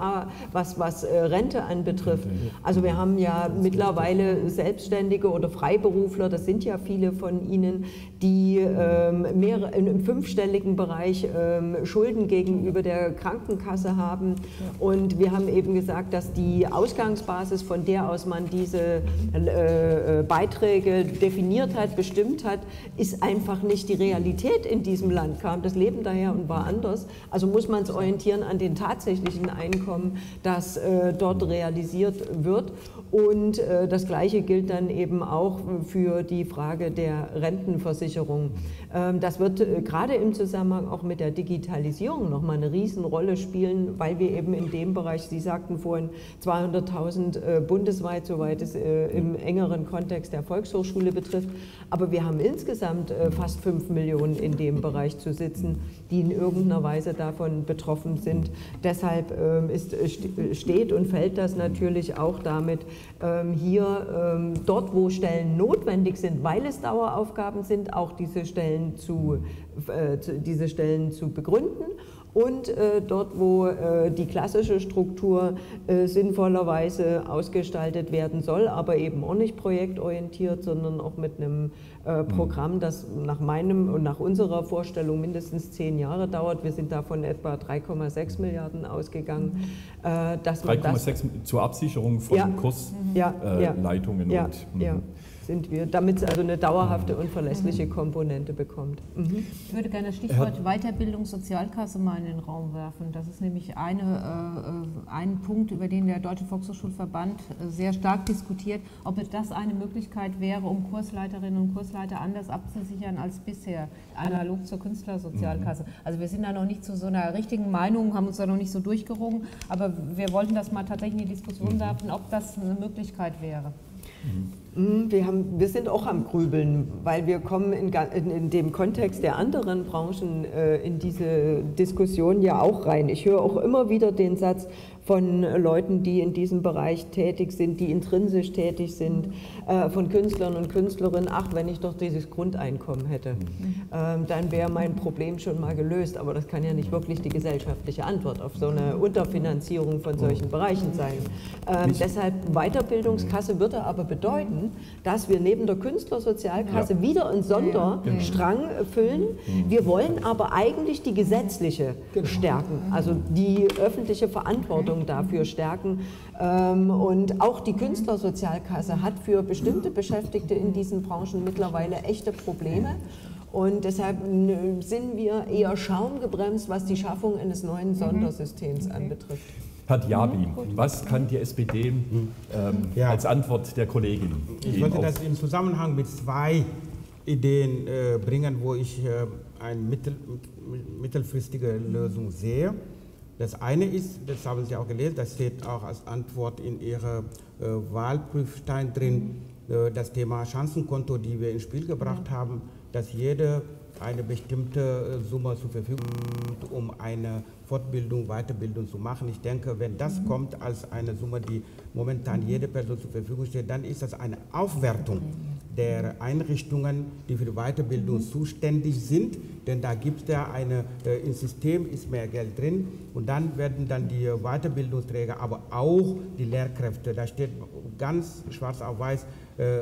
was, was äh, Rente anbetrifft. Also wir haben ja mittlerweile Selbstständige oder Freiberufler, das sind ja viele von ihnen, die ähm, mehrere, im fünfstelligen Bereich ähm, Schulden gegenüber der Krankenkasse haben. Und wir haben eben gesagt, dass die Ausgangsbasis, von der aus man diese äh, äh Beiträge definiert hat, bestimmt hat, ist einfach nicht die Realität in diesem Land kam. Das Leben daher und war anders. Also muss man es orientieren an den tatsächlichen Einkommen, das äh, dort realisiert wird. Und äh, das Gleiche gilt dann eben auch für die Frage der Rentenversicherung. Ähm, das wird äh, gerade im Zusammenhang auch mit der Digitalisierung nochmal eine Riesenrolle spielen, weil wir eben in dem Bereich, Sie sagten vorhin 200.000 äh, bundesweit, soweit es im engeren Kontext der Volkshochschule betrifft. Aber wir haben insgesamt fast 5 Millionen in dem Bereich zu sitzen, die in irgendeiner Weise davon betroffen sind. Deshalb ähm, ist, äh, steht und fällt das natürlich auch damit, ähm, hier ähm, dort, wo Stellen notwendig sind, weil es Daueraufgaben sind, auch diese Stellen zu, äh, diese Stellen zu begründen und äh, dort, wo äh, die klassische Struktur äh, sinnvollerweise ausgestaltet werden soll, aber eben auch nicht projektorientiert, sondern auch mit einem äh, mhm. Programm, das nach meinem und nach unserer Vorstellung mindestens zehn Jahre dauert. Wir sind davon etwa 3,6 Milliarden ausgegangen. Mhm. 3,6 zur Absicherung von ja, Kursleitungen ja, und ja, sind wir, damit es also eine dauerhafte und verlässliche Komponente bekommt. Mhm. Ich würde gerne das Stichwort Weiterbildung Sozialkasse mal in den Raum werfen. Das ist nämlich eine, äh, ein Punkt, über den der Deutsche Volkshochschulverband äh, sehr stark diskutiert, ob das eine Möglichkeit wäre, um Kursleiterinnen und Kursleiter anders abzusichern als bisher, analog zur Künstlersozialkasse. Mhm. Also wir sind da noch nicht zu so einer richtigen Meinung, haben uns da noch nicht so durchgerungen, aber wir wollten das mal tatsächlich in die Diskussion mhm. werfen, ob das eine Möglichkeit wäre. Mhm, wir, haben, wir sind auch am Grübeln, weil wir kommen in, in, in dem Kontext der anderen Branchen äh, in diese Diskussion ja auch rein. Ich höre auch immer wieder den Satz, von Leuten, die in diesem Bereich tätig sind, die intrinsisch tätig sind, äh, von Künstlern und Künstlerinnen, ach, wenn ich doch dieses Grundeinkommen hätte, ähm, dann wäre mein Problem schon mal gelöst. Aber das kann ja nicht wirklich die gesellschaftliche Antwort auf so eine Unterfinanzierung von solchen Bereichen sein. Ähm, deshalb Weiterbildungskasse würde aber bedeuten, dass wir neben der Künstlersozialkasse ja. wieder einen Sonderstrang ja. füllen. Wir wollen aber eigentlich die gesetzliche genau. stärken, also die öffentliche Verantwortung dafür stärken. Ähm, und auch die Künstlersozialkasse hat für bestimmte Beschäftigte in diesen Branchen mittlerweile echte Probleme. Und deshalb sind wir eher schaumgebremst, was die Schaffung eines neuen mhm. Sondersystems anbetrifft. Herr Diaby, mhm. was kann die SPD ähm, ja. als Antwort der Kollegin? Ich wollte das im Zusammenhang mit zwei Ideen äh, bringen, wo ich äh, eine mittel, mittelfristige Lösung sehe. Das eine ist, das haben Sie auch gelesen, das steht auch als Antwort in Ihrem äh, Wahlprüfstein drin, äh, das Thema Chancenkonto, die wir ins Spiel gebracht haben, dass jede eine bestimmte äh, Summe zur Verfügung hat, um eine Fortbildung, Weiterbildung zu machen. Ich denke, wenn das mhm. kommt als eine Summe, die momentan jede Person zur Verfügung steht, dann ist das eine Aufwertung der Einrichtungen, die für die Weiterbildung zuständig sind, denn da gibt es ja eine, äh, im System ist mehr Geld drin und dann werden dann die Weiterbildungsträger, aber auch die Lehrkräfte, da steht ganz schwarz auf weiß, äh,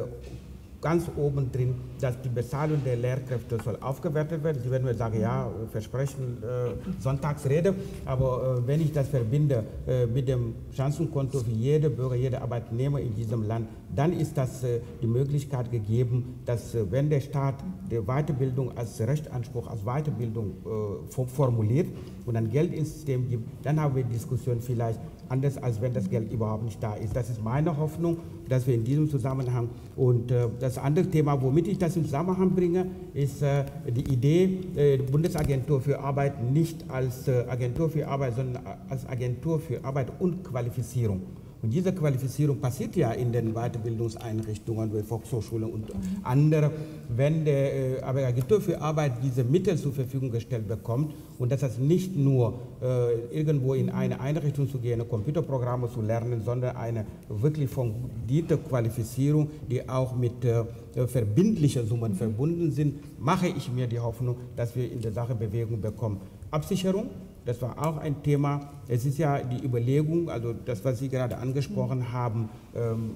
ganz oben drin, dass die Bezahlung der Lehrkräfte soll aufgewertet werden. Sie werden mir sagen, ja, Versprechen, äh, Sonntagsrede, aber äh, wenn ich das verbinde äh, mit dem Chancenkonto für jede Bürger, jede Arbeitnehmer in diesem Land, dann ist das äh, die Möglichkeit gegeben, dass äh, wenn der Staat die Weiterbildung als Rechtsanspruch, als Weiterbildung äh, formuliert und dann Geld ins System gibt, dann haben wir Diskussion vielleicht anders, als wenn das Geld überhaupt nicht da ist. Das ist meine Hoffnung, dass wir in diesem Zusammenhang und äh, das andere Thema, womit ich das in Zusammenhang bringe, ist äh, die Idee, äh, die Bundesagentur für Arbeit nicht als äh, Agentur für Arbeit, sondern als Agentur für Arbeit und Qualifizierung. Und diese Qualifizierung passiert ja in den Weiterbildungseinrichtungen, bei Volkshochschulen und mhm. andere. Wenn der äh, Agentur für Arbeit diese Mittel zur Verfügung gestellt bekommt und das heißt nicht nur äh, irgendwo in eine Einrichtung zu gehen, Computerprogramme zu lernen, sondern eine wirklich fundierte Qualifizierung, die auch mit äh, verbindlichen Summen mhm. verbunden sind, mache ich mir die Hoffnung, dass wir in der Sache Bewegung bekommen. Absicherung, das war auch ein Thema. Es ist ja die Überlegung, also das, was Sie gerade angesprochen mhm. haben, ähm,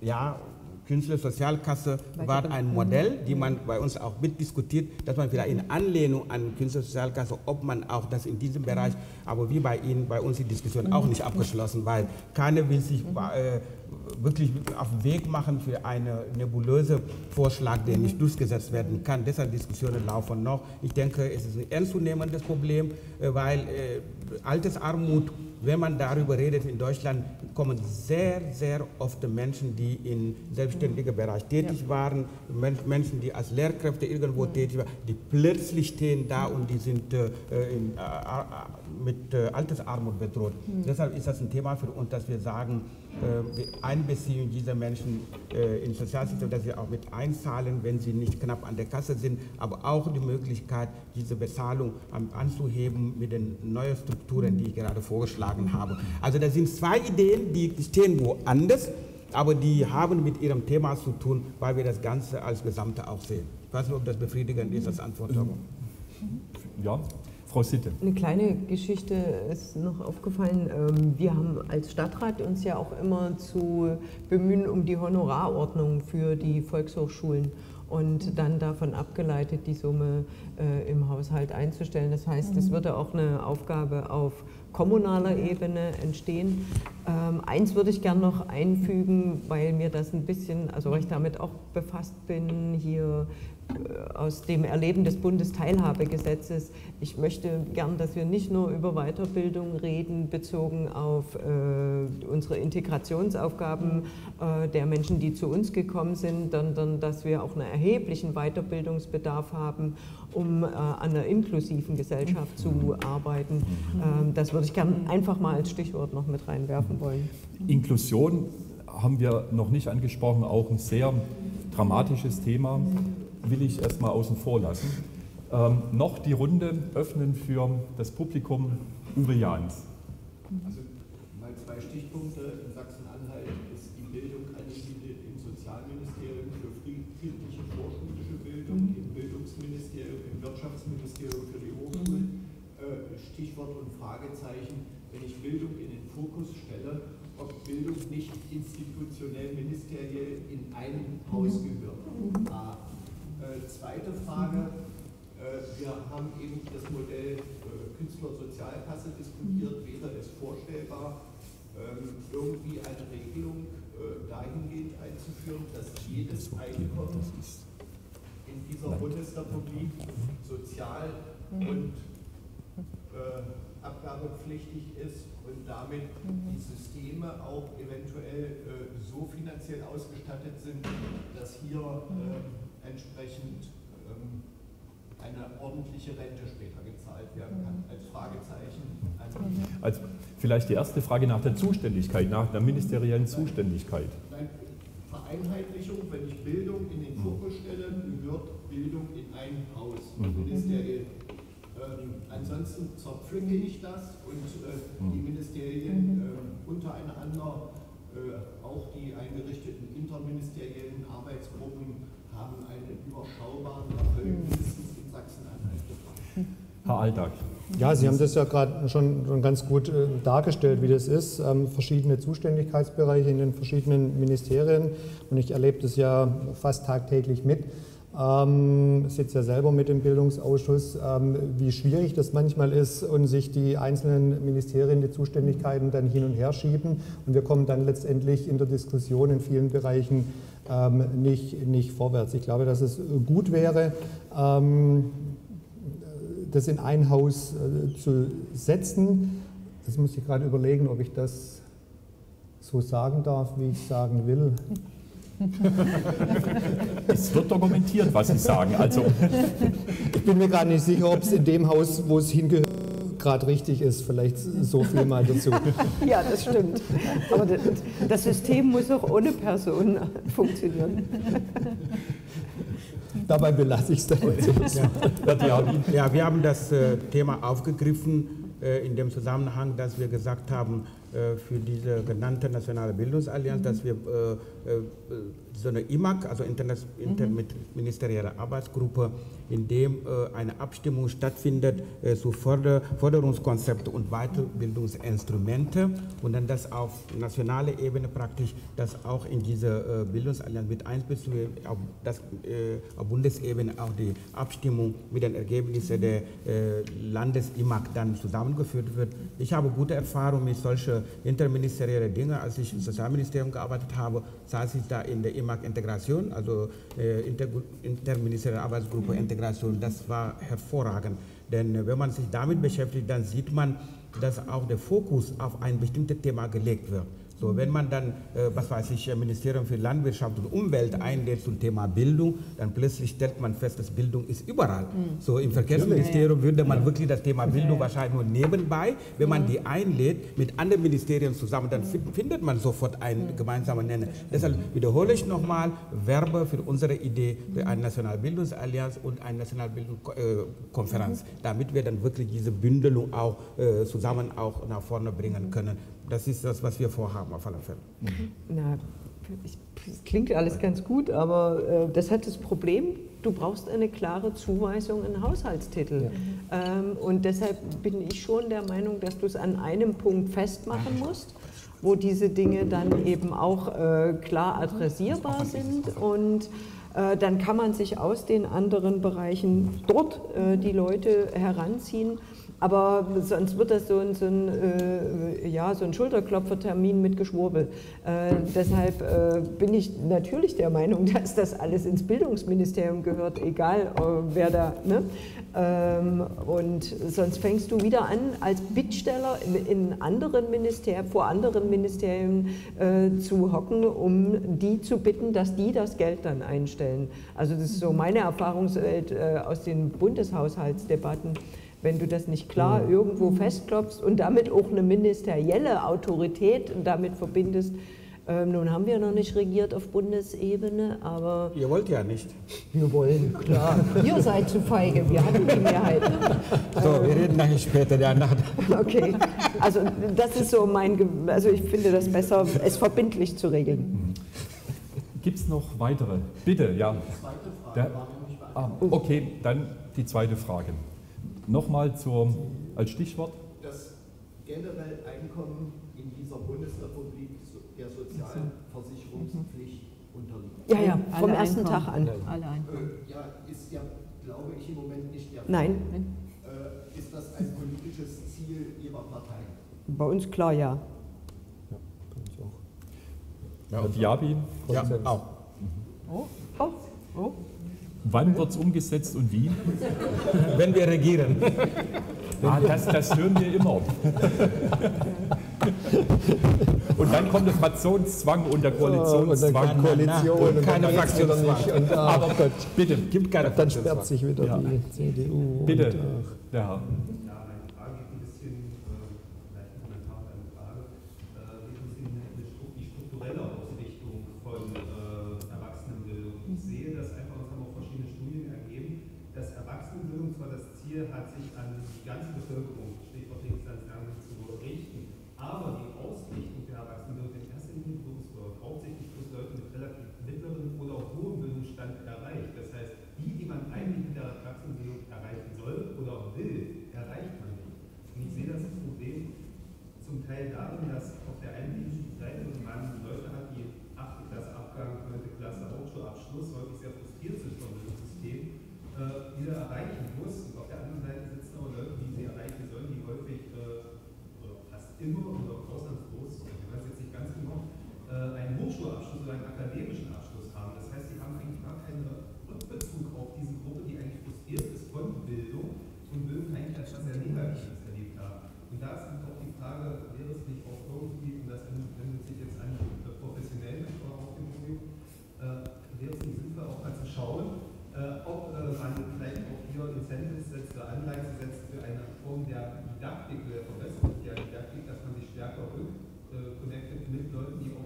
ja, Künstlersozialkasse war ein Modell, die man bei uns auch mitdiskutiert, dass man vielleicht in Anlehnung an Künstlersozialkasse, ob man auch das in diesem Bereich, aber wie bei Ihnen, bei uns die Diskussion auch nicht abgeschlossen, weil keiner will sich äh, wirklich auf den Weg machen für einen nebulösen Vorschlag, der nicht durchgesetzt werden kann. Deshalb Diskussionen laufen noch. Ich denke, es ist ein ernstzunehmendes Problem, äh, weil äh, Altersarmut wenn man darüber redet, in Deutschland kommen sehr, sehr oft Menschen, die im selbstständigen Bereich tätig waren, Menschen, die als Lehrkräfte irgendwo tätig waren, die plötzlich stehen da und die sind äh, in, äh, äh mit äh, Altersarmut bedroht. Mhm. Deshalb ist das ein Thema für uns, dass wir sagen, äh, Einbeziehung dieser Menschen äh, ins Sozialsystem, dass wir auch mit einzahlen, wenn sie nicht knapp an der Kasse sind, aber auch die Möglichkeit, diese Bezahlung anzuheben mit den neuen Strukturen, die ich gerade vorgeschlagen habe. Also das sind zwei Ideen, die stehen woanders, aber die haben mit ihrem Thema zu tun, weil wir das Ganze als Gesamte auch sehen. Ich weiß nicht, ob das befriedigend ist als Antwort. Ja, Frau Sitte. Eine kleine Geschichte ist noch aufgefallen. Ähm, wir haben als Stadtrat uns ja auch immer zu bemühen um die Honorarordnung für die Volkshochschulen und dann davon abgeleitet, die Summe äh, im Haushalt einzustellen. Das heißt, es mhm. würde auch eine Aufgabe auf kommunaler Ebene entstehen. Ähm, eins würde ich gerne noch einfügen, weil mir das ein bisschen, also weil ich damit auch befasst bin, hier aus dem Erleben des Bundesteilhabegesetzes. Ich möchte gern, dass wir nicht nur über Weiterbildung reden, bezogen auf äh, unsere Integrationsaufgaben äh, der Menschen, die zu uns gekommen sind, sondern dass wir auch einen erheblichen Weiterbildungsbedarf haben, um äh, an einer inklusiven Gesellschaft zu arbeiten. Ähm, das würde ich gern einfach mal als Stichwort noch mit reinwerfen wollen. Inklusion haben wir noch nicht angesprochen, auch ein sehr dramatisches Thema will ich erstmal außen vor lassen. Ähm, noch die Runde öffnen für das Publikum Uwe Jahns. Also mal zwei Stichpunkte. In Sachsen-Anhalt ist die Bildung angesiedelt im Sozialministerium für friedliche vorschulische Bildung, im Bildungsministerium, im Wirtschaftsministerium für die Hochschulen. Äh, Stichwort und Fragezeichen, wenn ich Bildung in den Fokus stelle, ob Bildung nicht institutionell ministeriell in einem Haus gehört. A. Äh, zweite Frage. Äh, wir haben eben das Modell äh, Künstlersozialkasse diskutiert. Wäre es vorstellbar, ähm, irgendwie eine Regelung dahingehend einzuführen, dass jedes Einkommen in dieser Bundesrepublik sozial und abgabepflichtig ist und damit die Systeme auch eventuell so finanziell ausgestattet sind, dass hier entsprechend ähm, eine ordentliche Rente später gezahlt werden kann, als Fragezeichen. Also vielleicht die erste Frage nach der Zuständigkeit, nach der ministeriellen Zuständigkeit. Nein, Vereinheitlichung, wenn ich Bildung in den Fokus stelle, gehört Bildung in ein Haus, mhm. ministeriell. Ähm, ansonsten zerpflücke ich das und äh, die mhm. Ministerien äh, untereinander, äh, auch die eingerichteten interministeriellen Arbeitsgruppen, haben einen überschaubaren Erfolg hm. mindestens in Sachsen-Anhalt Herr Alltag. Ja, Sie haben das ja gerade schon, schon, ganz gut äh, dargestellt, wie das ist. Ähm, verschiedene Zuständigkeitsbereiche in den verschiedenen Ministerien. Und ich erlebe das ja fast tagtäglich mit. Ähm, sitze ja selber mit im Bildungsausschuss, ähm, wie schwierig das manchmal ist und sich die einzelnen Ministerien die Zuständigkeiten dann hin und her schieben. Und wir kommen dann letztendlich in der Diskussion in vielen Bereichen nicht, nicht vorwärts. Ich glaube, dass es gut wäre, ähm, das in ein Haus äh, zu setzen. Jetzt muss ich gerade überlegen, ob ich das so sagen darf, wie ich sagen will. (laughs) Es wird dokumentiert, was Sie sagen. Also. Ich bin mir gar nicht sicher, ob es in dem Haus, wo es hingehört, gerade richtig ist. Vielleicht so viel mal dazu. (laughs) Ja, das stimmt. Aber das System muss auch ohne Person funktionieren. Dabei belasse ich es dann. Ja. ja, wir haben das äh, Thema aufgegriffen äh, in dem Zusammenhang, dass wir gesagt haben, für diese genannte Nationale Bildungsallianz, dass wir äh, äh, so eine IMAG, also Interministerielle Arbeitsgruppe, in dem eine Abstimmung stattfindet zu Förder Förderungskonzepte und Weiterbildungsinstrumente und dann das auf nationaler Ebene praktisch das auch in diese Bildungsallianz mit einbeziehen, auf, das, auf Bundesebene auch die Abstimmung mit den Ergebnissen der Landes-IMAG dann zusammengeführt wird. Ich habe gute Erfahrungen mit solchen äh, interministerielle Dinge. Als ich im Sozialministerium gearbeitet habe, saß ich da in der IMAG Integration, also äh, Inter interministerielle Arbeitsgruppe mhm. Integration. Das war hervorragend. Denn äh, wenn man sich damit beschäftigt, dann sieht man, dass auch der Fokus auf ein bestimmtes Thema gelegt wird. So, wenn man dann, äh, was weiß ich, Ministerium für Landwirtschaft und Umwelt einlädt zum Thema Bildung, dann plötzlich stellt man fest, dass Bildung ist überall. Mhm. So im Verkehrsministerium würde man wirklich das Thema Bildung ja. wahrscheinlich nur nebenbei, wenn man die einlädt mit anderen Ministerien zusammen, dann findet man sofort einen gemeinsamen Nenner. Deshalb wiederhole ich nochmal, Werbe für unsere Idee für eine Nationalbildungsallianz und eine Nationalbildungskonferenz, damit wir dann wirklich diese Bündelung auch äh, zusammen auch nach vorne bringen können. Das ist das, was wir vorhaben, auf alle Fälle. Mhm. Na, das klingt alles ganz gut, aber äh, das hat das Problem, du brauchst eine klare Zuweisung in Haushaltstitel. Ja. Ähm, und deshalb bin ich schon der Meinung, dass du es an einem Punkt festmachen musst, wo diese Dinge dann eben auch äh, klar adressierbar sind und äh, dann kann man sich aus den anderen Bereichen dort äh, die Leute heranziehen aber sonst wird das so ein, so ein, äh, ja, so ein Schulterklopfertermin mit Geschwurbel. Äh, deshalb äh, bin ich natürlich der Meinung, (laughs) dass das alles ins Bildungsministerium gehört, egal äh, wer da. Ne? Ähm, und sonst fängst du wieder an, als Bittsteller in, in anderen Ministerien, vor anderen Ministerien äh, zu hocken, um die zu bitten, dass die das Geld dann einstellen. Also das ist so meine Erfahrungswelt äh, aus den Bundeshaushaltsdebatten wenn du das nicht klar irgendwo festklopfst und damit auch eine ministerielle Autorität damit verbindest, ähm, nun haben wir noch nicht regiert auf Bundesebene, aber. Ihr wollt ja nicht. Wir wollen, klar. (laughs) Ihr seid zu feige, wir hatten die Mehrheit. So, wir reden nachher später der Nacht. Okay, also das ist so mein. Ge also ich finde das besser, es verbindlich zu regeln. Gibt es noch weitere? Bitte, ja. Der, ah, okay, dann die zweite Frage. Nochmal zur, als Stichwort. Das generell Einkommen in dieser Bundesrepublik der Sozialversicherungspflicht unterliegt. Ja, ja, vom ersten Einkommen. Tag an. Alle Einkommen. Äh, ja, ist ja, glaube ich, im Moment nicht der Fall. Nein. Äh, ist das ein politisches Ziel Ihrer Partei? Bei uns klar, ja. Ja, bei uns auch. Ja, und Diaby? Ja, auch. Mhm. Oh, oh, oh. Wann wird es umgesetzt und wie? (laughs) Wenn wir regieren. Ah, das, das hören wir immer. Und dann kommt der Fraktionszwang und der Koalitionszwang. Und Koalition und, und keine Fraktionszwang. Nicht. Und, ah, Aber Gott, bitte, gibt keine Dann sperrt sich wieder ja. die CDU. Bitte, und, ja. Hat sich an die ganze Bevölkerung Hochschulabschluss oder einen akademischen Abschluss haben. Das heißt, sie haben eigentlich gar keinen Rückbezug auf diese Gruppe, die eigentlich frustriert ist von Bildung und Bildung eigentlich als etwas sehr Negatives erlebt haben. Und da ist halt auch die Frage, wäre es nicht auch irgendwie, und das wendet sich jetzt an professionellen aber auf dem Podium, äh, wäre es nicht sinnvoll, auch mal zu schauen, äh, ob äh, man vielleicht auch hier Incentives setzt oder Anreize setzt für eine Form der Didaktik oder der Verbesserung der Didaktik, dass man sich stärker rückconnectet äh, mit Leuten, die auch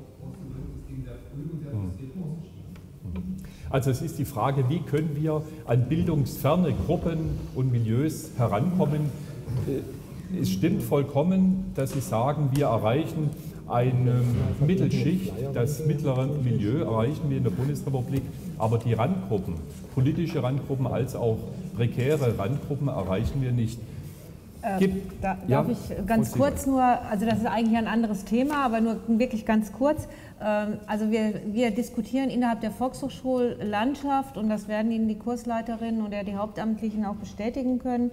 also es ist die Frage, wie können wir an bildungsferne Gruppen und Milieus herankommen. Äh, es stimmt vollkommen, dass Sie sagen, wir erreichen eine Mittelschicht, das mittlere Milieu erreichen wir in der Bundesrepublik, aber die Randgruppen, politische Randgruppen als auch prekäre Randgruppen erreichen wir nicht. Äh, Gibt, da, ja, darf ich ganz kurz nur, also das ist eigentlich ein anderes Thema, aber nur wirklich ganz kurz. Ähm, also wir, wir diskutieren innerhalb der Volkshochschullandschaft und das werden Ihnen die Kursleiterinnen oder die Hauptamtlichen auch bestätigen können,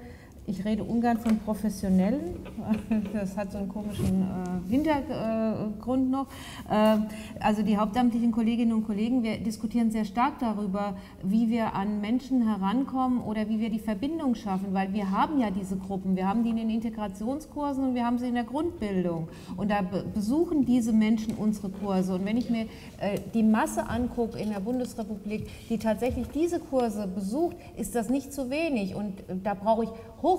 ich rede ungern von Professionellen, (laughs) das hat so einen komischen äh, Hintergrund noch. Äh, also die hauptamtlichen Kolleginnen und Kollegen, wir diskutieren sehr stark darüber, wie wir an Menschen herankommen oder wie wir die Verbindung schaffen, weil wir haben ja diese Gruppen, wir haben die in den Integrationskursen und wir haben sie in der Grundbildung. Und da besuchen diese Menschen unsere Kurse. Und wenn ich mir äh, die Masse angucke in der Bundesrepublik, die tatsächlich diese Kurse besucht, ist das nicht zu wenig. Und da brauche ich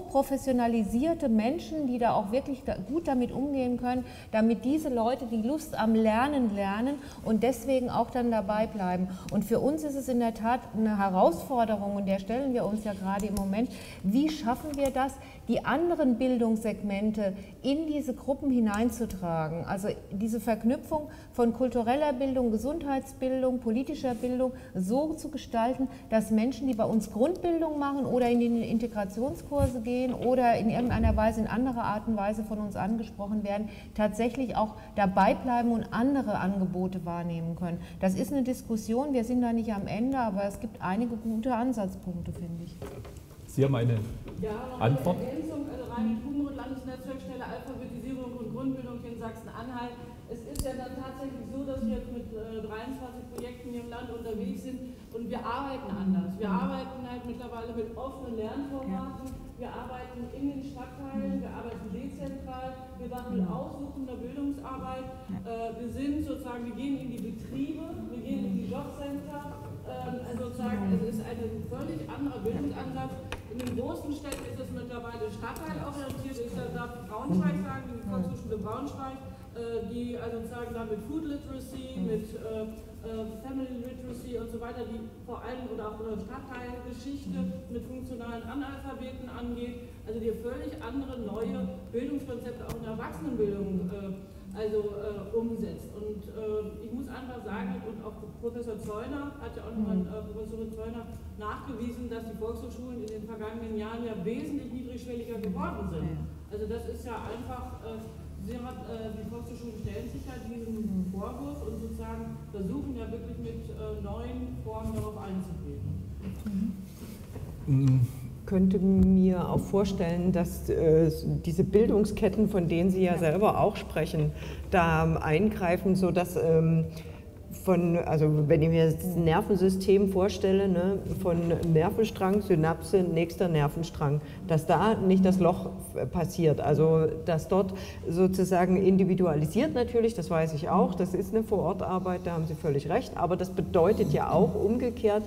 hochprofessionalisierte Menschen, die da auch wirklich gut damit umgehen können, damit diese Leute die Lust am Lernen lernen und deswegen auch dann dabei bleiben. Und für uns ist es in der Tat eine Herausforderung und der stellen wir uns ja gerade im Moment, wie schaffen wir das, die anderen Bildungssegmente in diese Gruppen hineinzutragen. Also diese Verknüpfung von kultureller Bildung, Gesundheitsbildung, politischer Bildung so zu gestalten, dass Menschen, die bei uns Grundbildung machen oder in die Integrationskurse gehen oder in irgendeiner Weise, in anderer Art und Weise von uns angesprochen werden, tatsächlich auch dabei bleiben und andere Angebote wahrnehmen können. Das ist eine Diskussion, wir sind da nicht am Ende, aber es gibt einige gute Ansatzpunkte, finde ich. Sie haben eine ja, Antwort? Eine Ergänzung, also Rhein- und Ruhr Landesnetzwerkstelle Alphabetisierung und Grundbildung in Sachsen-Anhalt. Es ist ja dann tatsächlich so, dass wir jetzt mit äh, 23 Projekten hier im Land unterwegs sind und wir arbeiten anders. Wir arbeiten halt mittlerweile mit offenen Lernformaten. Wir arbeiten in den Stadtteilen, wir arbeiten dezentral, wir machen mit aussuchender Bildungsarbeit. Äh, wir sind sozusagen, wir gehen in die Betriebe, wir gehen in die Jobcenter. Äh, also sozusagen, es ist ein völlig anderer Bildungsansatz. In den großen Städten ist es mittlerweile stadtteilorientiert. Ich darf Braunschweig sagen, die Volkshochschule Braunschweig, äh, die also sozusagen da mit Food Literacy, mit äh, äh, Family Literacy und so weiter, die vor allem oder auch Stadtteilgeschichte mit funktionalen Analphabeten angeht, also die völlig andere neue Bildungskonzepte auch in der Erwachsenenbildung also äh, umsetzt. Und äh, ich muss einfach sagen, und auch Professor Zeuner hat ja auch nochmal, mhm. äh, Professorin Zeuner nachgewiesen, dass die Volkshochschulen in den vergangenen Jahren ja wesentlich niedrigschwelliger geworden sind. Also das ist ja einfach, äh, hat, äh, die Volkshochschulen stellen sich halt diesen mhm. Vorwurf und sozusagen versuchen ja wirklich mit äh, neuen Formen darauf einzugehen. Mhm könnte mir auch vorstellen, dass äh, diese Bildungsketten, von denen Sie ja selber auch sprechen, da eingreifen, sodass ähm, von, also wenn ich mir das Nervensystem vorstelle, ne, von Nervenstrang, Synapse, nächster Nervenstrang, dass da nicht das Loch passiert. Also dass dort sozusagen individualisiert natürlich, das weiß ich auch, das ist eine Vorortarbeit, da haben Sie völlig recht, aber das bedeutet ja auch umgekehrt,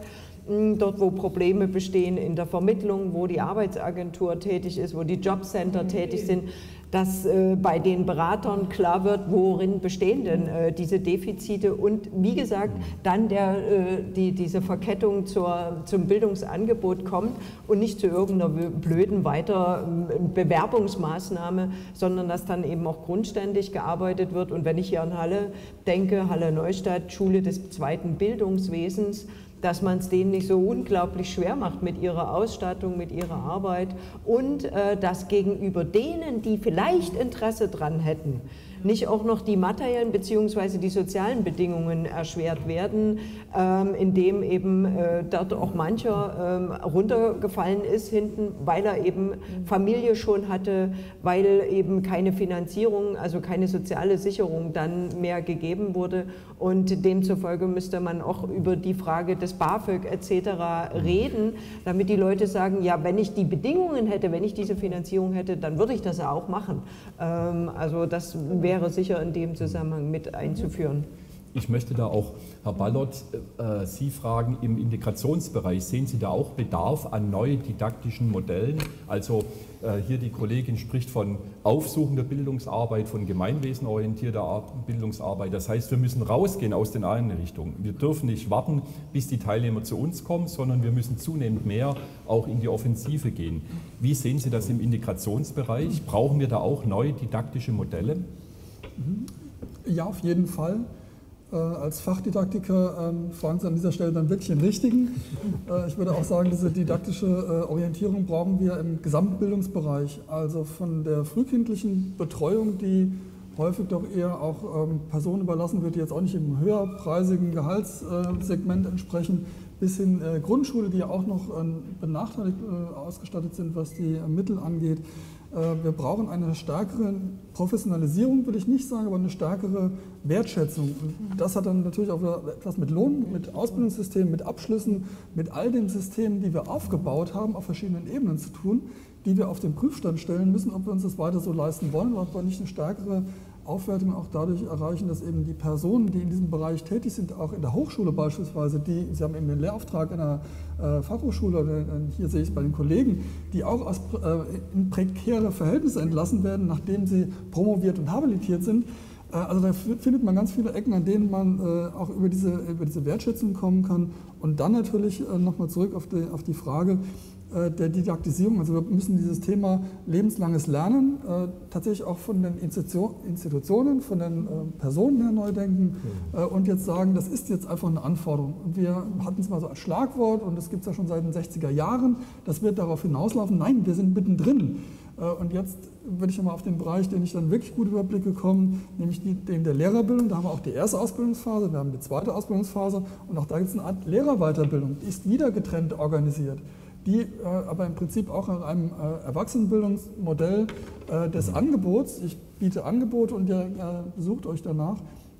dort wo Probleme bestehen in der Vermittlung, wo die Arbeitsagentur tätig ist, wo die Jobcenter tätig sind, dass äh, bei den Beratern klar wird, worin bestehen denn äh, diese Defizite. Und wie gesagt, dann der, äh, die, diese Verkettung zur, zum Bildungsangebot kommt und nicht zu irgendeiner blöden weiter Bewerbungsmaßnahme, sondern dass dann eben auch grundständig gearbeitet wird. Und wenn ich hier an Halle denke, Halle Neustadt, Schule des zweiten Bildungswesens, dass man es denen nicht so unglaublich schwer macht mit ihrer Ausstattung, mit ihrer Arbeit und äh, dass gegenüber denen, die vielleicht Interesse dran hätten, nicht auch noch die materiellen bzw. die sozialen Bedingungen erschwert werden, ähm, indem eben äh, dort auch mancher ähm, runtergefallen ist hinten, weil er eben Familie schon hatte, weil eben keine Finanzierung, also keine soziale Sicherung dann mehr gegeben wurde und demzufolge müsste man auch über die Frage des BAföG etc. reden, damit die Leute sagen, ja, wenn ich die Bedingungen hätte, wenn ich diese Finanzierung hätte, dann würde ich das ja auch machen. Ähm, also das wäre wäre sicher in dem Zusammenhang mit einzuführen. Ich möchte da auch, Herr Ballert, äh, Sie fragen, im Integrationsbereich sehen Sie da auch Bedarf an neuen didaktischen Modellen? Also äh, hier die Kollegin spricht von aufsuchender Bildungsarbeit, von gemeinwesenorientierter Bildungsarbeit. Das heißt, wir müssen rausgehen aus den Einrichtungen. Wir dürfen nicht warten, bis die Teilnehmer zu uns kommen, sondern wir müssen zunehmend mehr auch in die Offensive gehen. Wie sehen Sie das im Integrationsbereich? Brauchen wir da auch neue didaktische Modelle? Ja, auf jeden Fall. Äh, als Fachdidaktiker ähm, fragen Sie an dieser Stelle dann wirklich den Richtigen. (laughs) Äh, ich würde auch sagen, diese didaktische äh, Orientierung brauchen wir im Gesamtbildungsbereich, also von der frühkindlichen Betreuung, die häufig doch eher auch ähm, Personen überlassen wird, die jetzt auch nicht im höherpreisigen Gehaltssegment entsprechen, bis hin Grundschule, die ja auch noch äh, benachteiligt ausgestattet sind, was die Mittel angeht. Wir brauchen eine stärkere Professionalisierung, will ich nicht sagen, aber eine stärkere Wertschätzung. Und das hat dann natürlich auch etwas mit Lohn, mit Ausbildungssystemen, mit Abschlüssen, mit all den Systemen, die wir aufgebaut haben, auf verschiedenen Ebenen zu tun, die wir auf den Prüfstand stellen müssen, ob wir uns das weiter so leisten wollen oder ob wir nicht eine stärkere Aufwertung auch dadurch erreichen, dass eben die Personen, die in diesem Bereich tätig sind, auch in der Hochschule beispielsweise, die, Sie haben eben den Lehrauftrag in der äh, Fachhochschule, oder hier sehe ich es bei den Kollegen, die auch aus, äh, in prekäre Verhältnisse entlassen werden, nachdem sie promoviert und habilitiert sind. Äh, also da findet man ganz viele Ecken, an denen man äh, auch über diese, über diese Wertschätzung kommen kann. Und dann natürlich äh, nochmal zurück auf die, auf die Frage, äh, der Didaktisierung. Also wir müssen dieses Thema lebenslanges Lernen äh, tatsächlich auch von den Institutionen, von den äh, Personen her neu denken äh, und jetzt sagen, das ist jetzt einfach eine Anforderung. Und wir hatten es mal so als Schlagwort und das gibt es ja schon seit den 60er Jahren. Das wird darauf hinauslaufen. Nein, wir sind mittendrin. Äh, und jetzt würde ich nochmal auf den Bereich, den ich dann wirklich gut überblicke, kommen, nämlich den der Lehrerbildung. Da haben wir auch die erste Ausbildungsphase, wir haben die zweite Ausbildungsphase und auch da gibt es eine Art Lehrerweiterbildung. Die ist wieder getrennt organisiert die äh, aber im Prinzip auch nach einem äh, Erwachsenenbildungsmodell äh, des mhm. Angebots, ich biete Angebote und ihr sucht euch danach,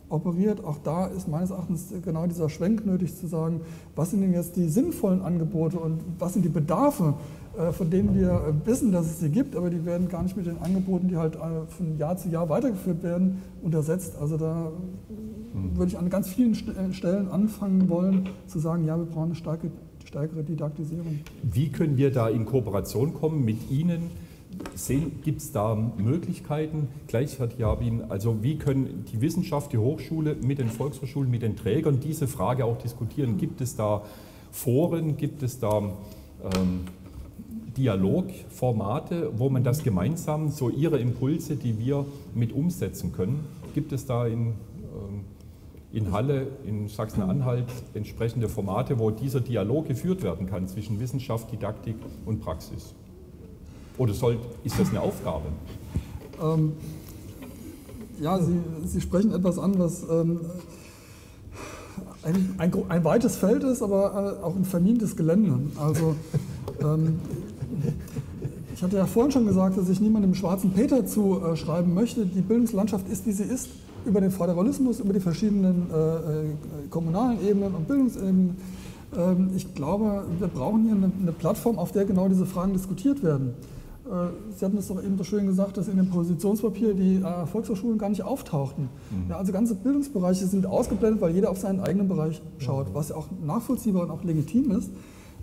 operiert. Auch da ist meines Erachtens genau dieser Schwenk nötig zu sagen, was sind denn jetzt die sinnvollen Angebote und was sind die Bedarfe, von denen wir wissen, dass es sie gibt, aber die werden gar nicht mit den Angeboten, die halt von Jahr zu Jahr weitergeführt werden, untersetzt. Also da mhm. würde ich an ganz vielen Stellen anfangen wollen, zu sagen, ja, wir brauchen eine starke stärkere Didaktisierung. Wie können wir da in Kooperation kommen mit Ihnen? Gibt es da Möglichkeiten? Gleich, Herr Diabin, also wie können die Wissenschaft, die Hochschule mit den Volkshochschulen, mit den Trägern diese Frage auch diskutieren? Gibt es da Foren, gibt es da ähm, Dialogformate, wo man das gemeinsam, so Ihre Impulse, die wir mit umsetzen können, gibt es da in ähm, in Halle, in Sachsen-Anhalt entsprechende Formate, wo dieser Dialog geführt werden kann zwischen Wissenschaft, Didaktik und Praxis? Oder soll, ist das eine Aufgabe? Ähm, ja, Sie, Sie, sprechen etwas an, was ähm, ein, ein, ein, weites Feld ist, aber äh, auch ein vermintes Gelände. Also, ähm, ich hatte ja vorhin schon gesagt, dass ich niemandem schwarzen Peter zuschreiben möchte. Die Bildungslandschaft ist, wie sie ist über den Föderalismus, über die verschiedenen äh, äh, kommunalen Ebenen und Bildungsebenen. Ähm, ich glaube, wir brauchen hier eine, eine, Plattform, auf der genau diese Fragen diskutiert werden. Äh, Sie hatten es doch eben so schön gesagt, dass in dem Positionspapier die äh, Volkshochschulen gar nicht auftauchten. Mhm. Ja, also ganze Bildungsbereiche sind ausgeblendet, weil jeder auf seinen eigenen Bereich schaut, was ja auch nachvollziehbar und auch legitim ist.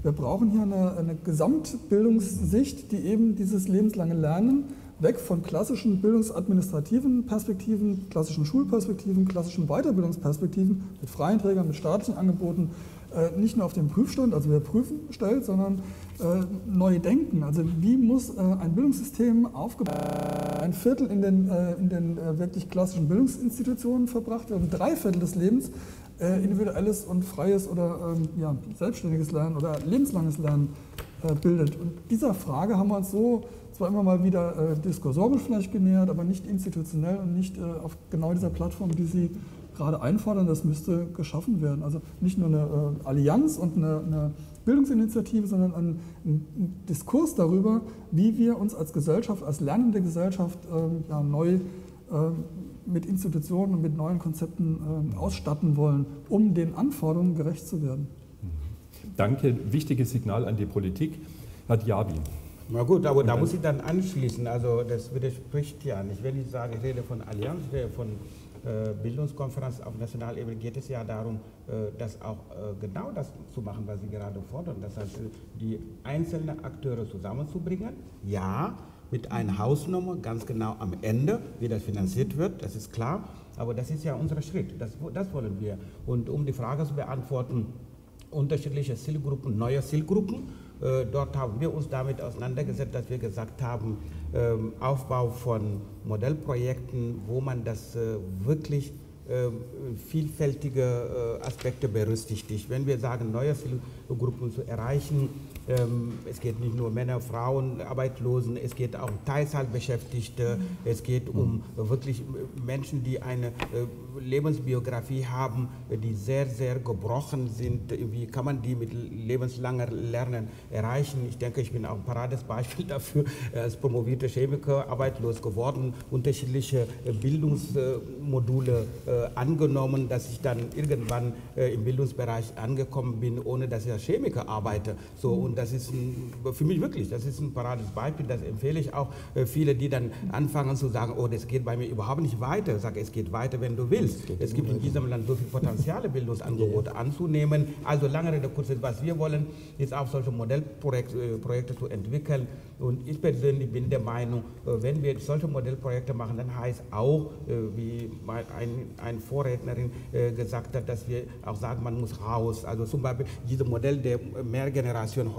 Wir brauchen hier eine, eine Gesamtbildungssicht, die eben dieses lebenslange Lernen weg von klassischen bildungsadministrativen Perspektiven, klassischen Schulperspektiven, klassischen Weiterbildungsperspektiven mit freien Trägern, mit staatlichen Angeboten äh, nicht nur auf den Prüfstand, also wir prüfen, stellt, sondern äh, neu denken. Also wie muss äh, ein Bildungssystem aufgebaut ein Viertel in den, in den wirklich klassischen Bildungsinstitutionen verbracht werden, drei Viertel des Lebens individuelles und freies oder ähm, ja, selbstständiges Lernen oder lebenslanges Lernen bildet. Und dieser Frage haben wir uns so zwar immer mal wieder äh, diskursorisch vielleicht genähert, aber nicht institutionell und nicht äh, auf genau dieser Plattform, die Sie gerade einfordern. Das müsste geschaffen werden. Also nicht nur eine äh, Allianz und eine, eine, Bildungsinitiative, sondern ein, ein, Diskurs darüber, wie wir uns als Gesellschaft, als lernende Gesellschaft ähm, ja, neu ähm, mit Institutionen und mit neuen Konzepten ähm, ausstatten wollen, um den Anforderungen gerecht zu werden. Danke. Wichtiges Signal an die Politik. Herr Diaby. Na gut, aber da muss ich dann anschließen. Also das widerspricht ja nicht. Wenn ich sage, ich rede von Allianz, ich rede von äh, Bildungskonferenz auf Nationalebene, geht es ja darum, äh, das auch äh, genau das zu machen, was Sie gerade fordern. Das heißt, die einzelnen Akteure zusammenzubringen. Ja, mit einer Hausnummer, ganz genau am Ende, wie das finanziert wird, das ist klar. Aber das ist ja unser Schritt. Das, das wollen wir. Und um die Frage zu beantworten, unterschiedliche Zielgruppen, neue Zielgruppen äh, dort haben wir uns damit auseinandergesetzt, dass wir gesagt haben, ähm, Aufbau von Modellprojekten, wo man das äh, wirklich ähm, vielfältige äh, Aspekte berücksichtigt. Wenn wir sagen, neue Zielgruppen zu erreichen, es geht nicht nur Männer, Frauen, Arbeitslosen, es geht auch um Teilzeitbeschäftigte, es geht um wirklich Menschen, die eine äh, Lebensbiografie haben, die sehr, sehr gebrochen sind. Wie kann man die mit lebenslanger Lernen erreichen? Ich denke, ich bin auch ein Paradesbeispiel (laughs) dafür, als promovierte Chemiker arbeitslos geworden, unterschiedliche äh, Bildungsmodule äh, angenommen, dass ich dann irgendwann im Bildungsbereich angekommen bin, ohne dass ich als Chemiker arbeite. So, und das ist ein, für mich wirklich, das ist ein Paradesbeispiel, das empfehle ich auch viele, die dann anfangen zu sagen, oh, das geht bei mir überhaupt nicht weiter. Ich sage, es geht weiter, wenn du willst. Es gibt in diesem Land so viel Potenziale, Bildungsangebote anzunehmen. Also lange Rede, kurz, was wir wollen, ist auch solche Modellprojekte zu entwickeln. Und ich persönlich bin der Meinung, äh, wenn wir solche Modellprojekte machen, dann heißt auch, äh, wie ein, ein Vorrednerin äh, gesagt hat, dass wir auch sagen, man muss raus. Also zum Beispiel dieses Modell der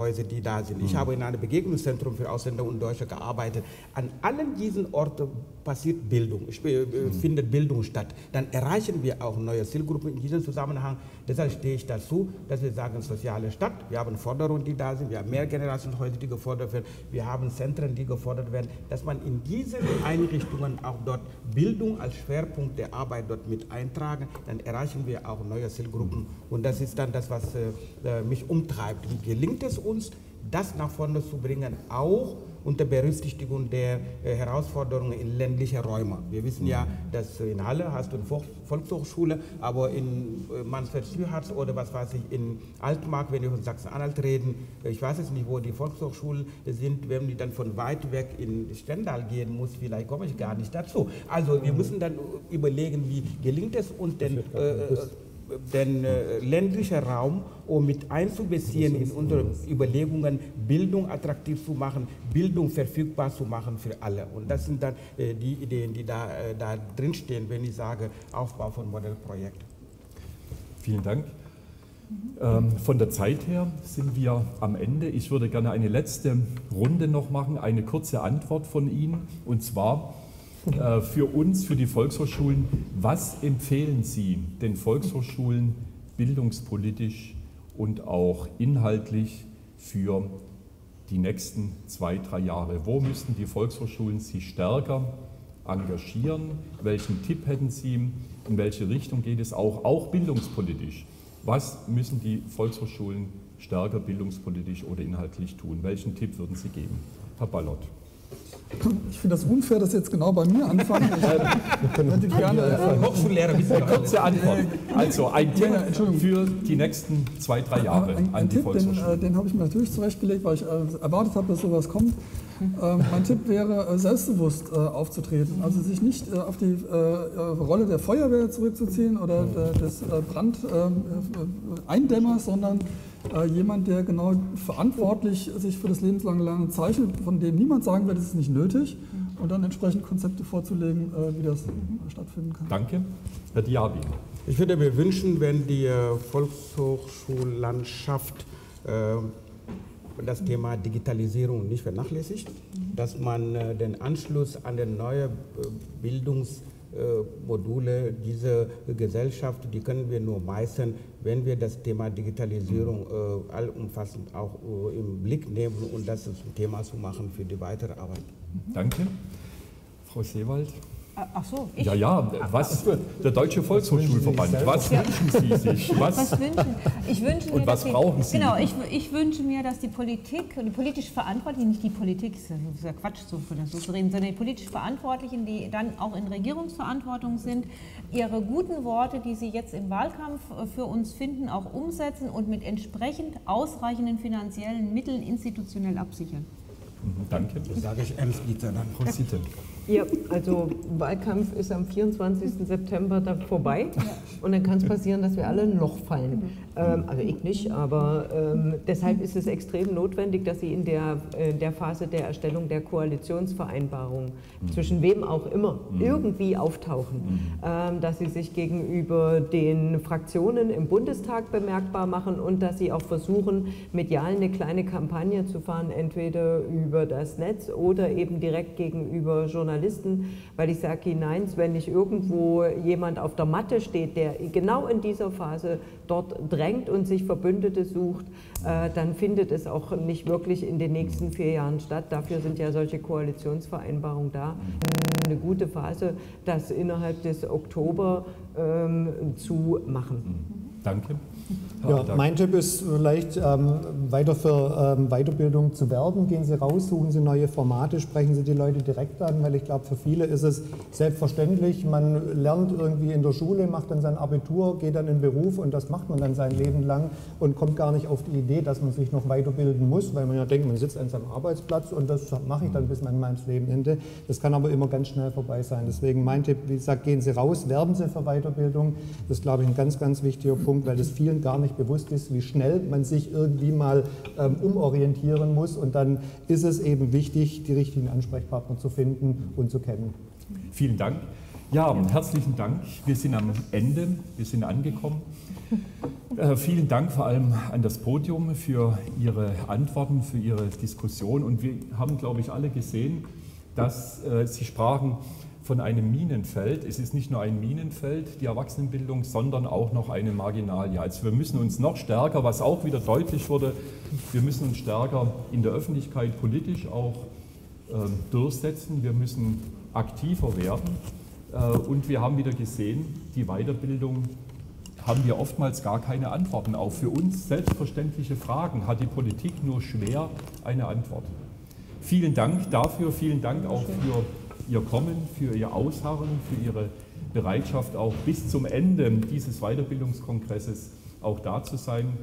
Mehrgenerationenhäuser, die da sind. Ich mhm. habe in einem Begegnungszentrum für Ausländer und Deutsche gearbeitet. An allen diesen Orten passiert Bildung, mhm. findet Bildung statt. Dann erreichen wir auch neue Zielgruppen in diesem Zusammenhang. Deshalb stehe ich dazu, dass wir sagen, soziale Stadt. Wir haben Forderungen, die da sind. Wir haben Mehrgenerationenhäuser, die gefordert werden. Wir haben Zentren, die gefordert werden. Dass man in diesen Einrichtungen auch dort Bildung als Schwerpunkt der Arbeit dort mit eintragen, dann erreichen wir auch neue Zielgruppen. Und das ist dann das, was äh, mich umtreibt. Wie gelingt es uns, das nach vorne zu bringen, auch unter Berücksichtigung der äh, Herausforderungen in ländlichen Räumen. Wir wissen ja, dass in Halle hast du eine Volkshochschule, aber in äh, Mansfeld-Süharz oder was weiß ich, in Altmark, wenn wir von Sachsen-Anhalt reden, äh, ich weiß jetzt nicht, wo die Volkshochschulen sind, wenn die dann von weit weg in Stendal gehen muss, vielleicht komme ich gar nicht dazu. Also wir müssen dann überlegen, wie gelingt es uns denn, äh, den äh, ländlichen Raum um mit einzubeziehen in unsere Überlegungen, Bildung attraktiv zu machen, Bildung verfügbar zu machen für alle. Und das sind dann äh, die Ideen, die da, äh, da drinstehen, wenn ich sage Aufbau von Modellprojekten. Vielen Dank. Ähm, von der Zeit her sind wir am Ende. Ich würde gerne eine letzte Runde noch machen, eine kurze Antwort von Ihnen. Und zwar, äh, für uns, für die Volkshochschulen, was empfehlen Sie den Volkshochschulen bildungspolitisch und auch inhaltlich für die nächsten zwei, drei Jahre? Wo müssten die Volkshochschulen sich stärker engagieren? Welchen Tipp hätten Sie? In welche Richtung geht es auch, auch bildungspolitisch? Was müssen die Volkshochschulen stärker bildungspolitisch oder inhaltlich tun? Welchen Tipp würden Sie geben? Herr Ballott. Ich finde das unfair, dass Sie jetzt genau bei mir anfangen. (laughs) Ich könnte gerne. Hochschullehrer bist du Kurze Antwort. Also ein Tipp für die nächsten zwei, drei Jahre ein, ein an die Tipp, Den, äh, den habe ich mir natürlich zurechtgelegt, weil ich äh, erwartet habe, dass sowas kommt. Ähm, mein Tipp wäre, äh, selbstbewusst aufzutreten. Also sich nicht auf die Rolle der Feuerwehr zurückzuziehen oder des Brandeindämmers, sondern äh, jemand, der genau verantwortlich sich für das lebenslange Lernen zeichnet, von dem niemand sagen wird, es ist nicht nötig, und dann entsprechend Konzepte vorzulegen, äh, wie das stattfinden kann. Danke. Herr Diaby. Ich würde mir wünschen, wenn die äh, Volkshochschullandschaft das Thema Digitalisierung nicht vernachlässigt, dass man den Anschluss an den neuen Bildungs- Module dieser Gesellschaft, die können wir nur meistern, wenn wir das Thema Digitalisierung äh, allumfassend auch äh, im Blick nehmen und das zum Thema zu machen für die weitere Arbeit. Danke. Frau Seewald. Ach so, ich? Ja, ja, was der Deutsche Volkshochschulverband, was wünschen Sie sich? (laughs) Was, was wünschen? Ich wünsche mir, und was brauchen Sie? Genau, ich, ich, wünsche mir, dass die Politik, die politisch Verantwortlichen, nicht die Politik, das ist ja Quatsch, so von das so zu reden, sondern die politisch Verantwortlichen, die dann auch in Regierungsverantwortung sind, ihre guten Worte, die sie jetzt im Wahlkampf für uns finden, auch umsetzen und mit entsprechend ausreichenden finanziellen Mitteln institutionell absichern. Mhm, danke. Sage ich ernst, Dieter, dann Frau Sitte. Ja, also Wahlkampf ist am 24. September da vorbei und dann kann es passieren, dass wir alle ein Loch fallen. Ähm, also ich nicht, aber ähm, deshalb ist es extrem notwendig, dass Sie in der, äh, der Phase der Erstellung der Koalitionsvereinbarung, mhm. zwischen wem auch immer, mhm. irgendwie auftauchen, mhm. ähm, dass Sie sich gegenüber den Fraktionen im Bundestag bemerkbar machen und dass Sie auch versuchen, medial eine kleine Kampagne zu fahren, entweder über das Netz oder eben direkt gegenüber Journalisten, weil ich sage hineins, wenn nicht irgendwo jemand auf der Matte steht, der genau in dieser Phase dort drängt und sich Verbündete sucht, äh, dann findet es auch nicht wirklich in den nächsten vier Jahren statt. Dafür sind ja solche Koalitionsvereinbarungen da. Eine gute Phase, das innerhalb des Oktober ähm, zu machen. Danke. Ja, mein Tipp ist vielleicht ähm, weiter für ähm, Weiterbildung zu werben. Gehen Sie raus, suchen Sie neue Formate, sprechen Sie die Leute direkt an, weil ich glaube, für viele ist es selbstverständlich. Man lernt irgendwie in der Schule, macht dann sein Abitur, geht dann in den Beruf und das macht man dann sein Leben lang und kommt gar nicht auf die Idee, dass man sich noch weiterbilden muss, weil man ja denkt, man sitzt an seinem Arbeitsplatz und das mache ich dann bis an mein Lebensende. Das kann aber immer ganz schnell vorbei sein. Deswegen mein Tipp, wie gesagt, gehen Sie raus, werben Sie für Weiterbildung. Das ist, glaube ich, ein ganz, ganz wichtiger Punkt, weil das vielen gar nicht bewusst ist, wie schnell man sich irgendwie mal ähm, umorientieren muss. Und dann ist es eben wichtig, die richtigen Ansprechpartner zu finden und zu kennen. Vielen Dank. Ja, herzlichen Dank. Wir sind am Ende, wir sind angekommen. (laughs) Äh, vielen Dank vor allem an das Podium für Ihre Antworten, für Ihre Diskussion. Und wir haben, glaube ich, alle gesehen, dass äh, Sie sprachen von einem Minenfeld. Es ist nicht nur ein Minenfeld, die Erwachsenenbildung, sondern auch noch eine Marginalie. Also wir müssen uns noch stärker, was auch wieder deutlich wurde, wir müssen uns stärker in der Öffentlichkeit politisch auch äh, durchsetzen. Wir müssen aktiver werden. Äh, und wir haben wieder gesehen, die Weiterbildung haben wir oftmals gar keine Antworten auf. Für uns selbstverständliche Fragen hat die Politik nur schwer eine Antwort. Vielen Dank dafür, vielen Dank auch für Ihr Kommen, für Ihr Ausharren, für Ihre Bereitschaft, auch bis zum Ende dieses Weiterbildungskongresses auch da zu sein.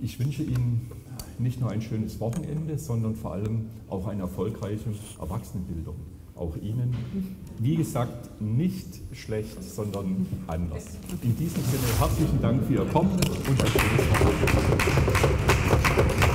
Ich wünsche Ihnen nicht nur ein schönes Wochenende, sondern vor allem auch eine erfolgreiche Erwachsenenbildung. Auch Ihnen, wie gesagt, nicht schlecht, sondern anders. In diesem Sinne herzlichen Dank für Ihr Kommen und ein schönes Wochenende.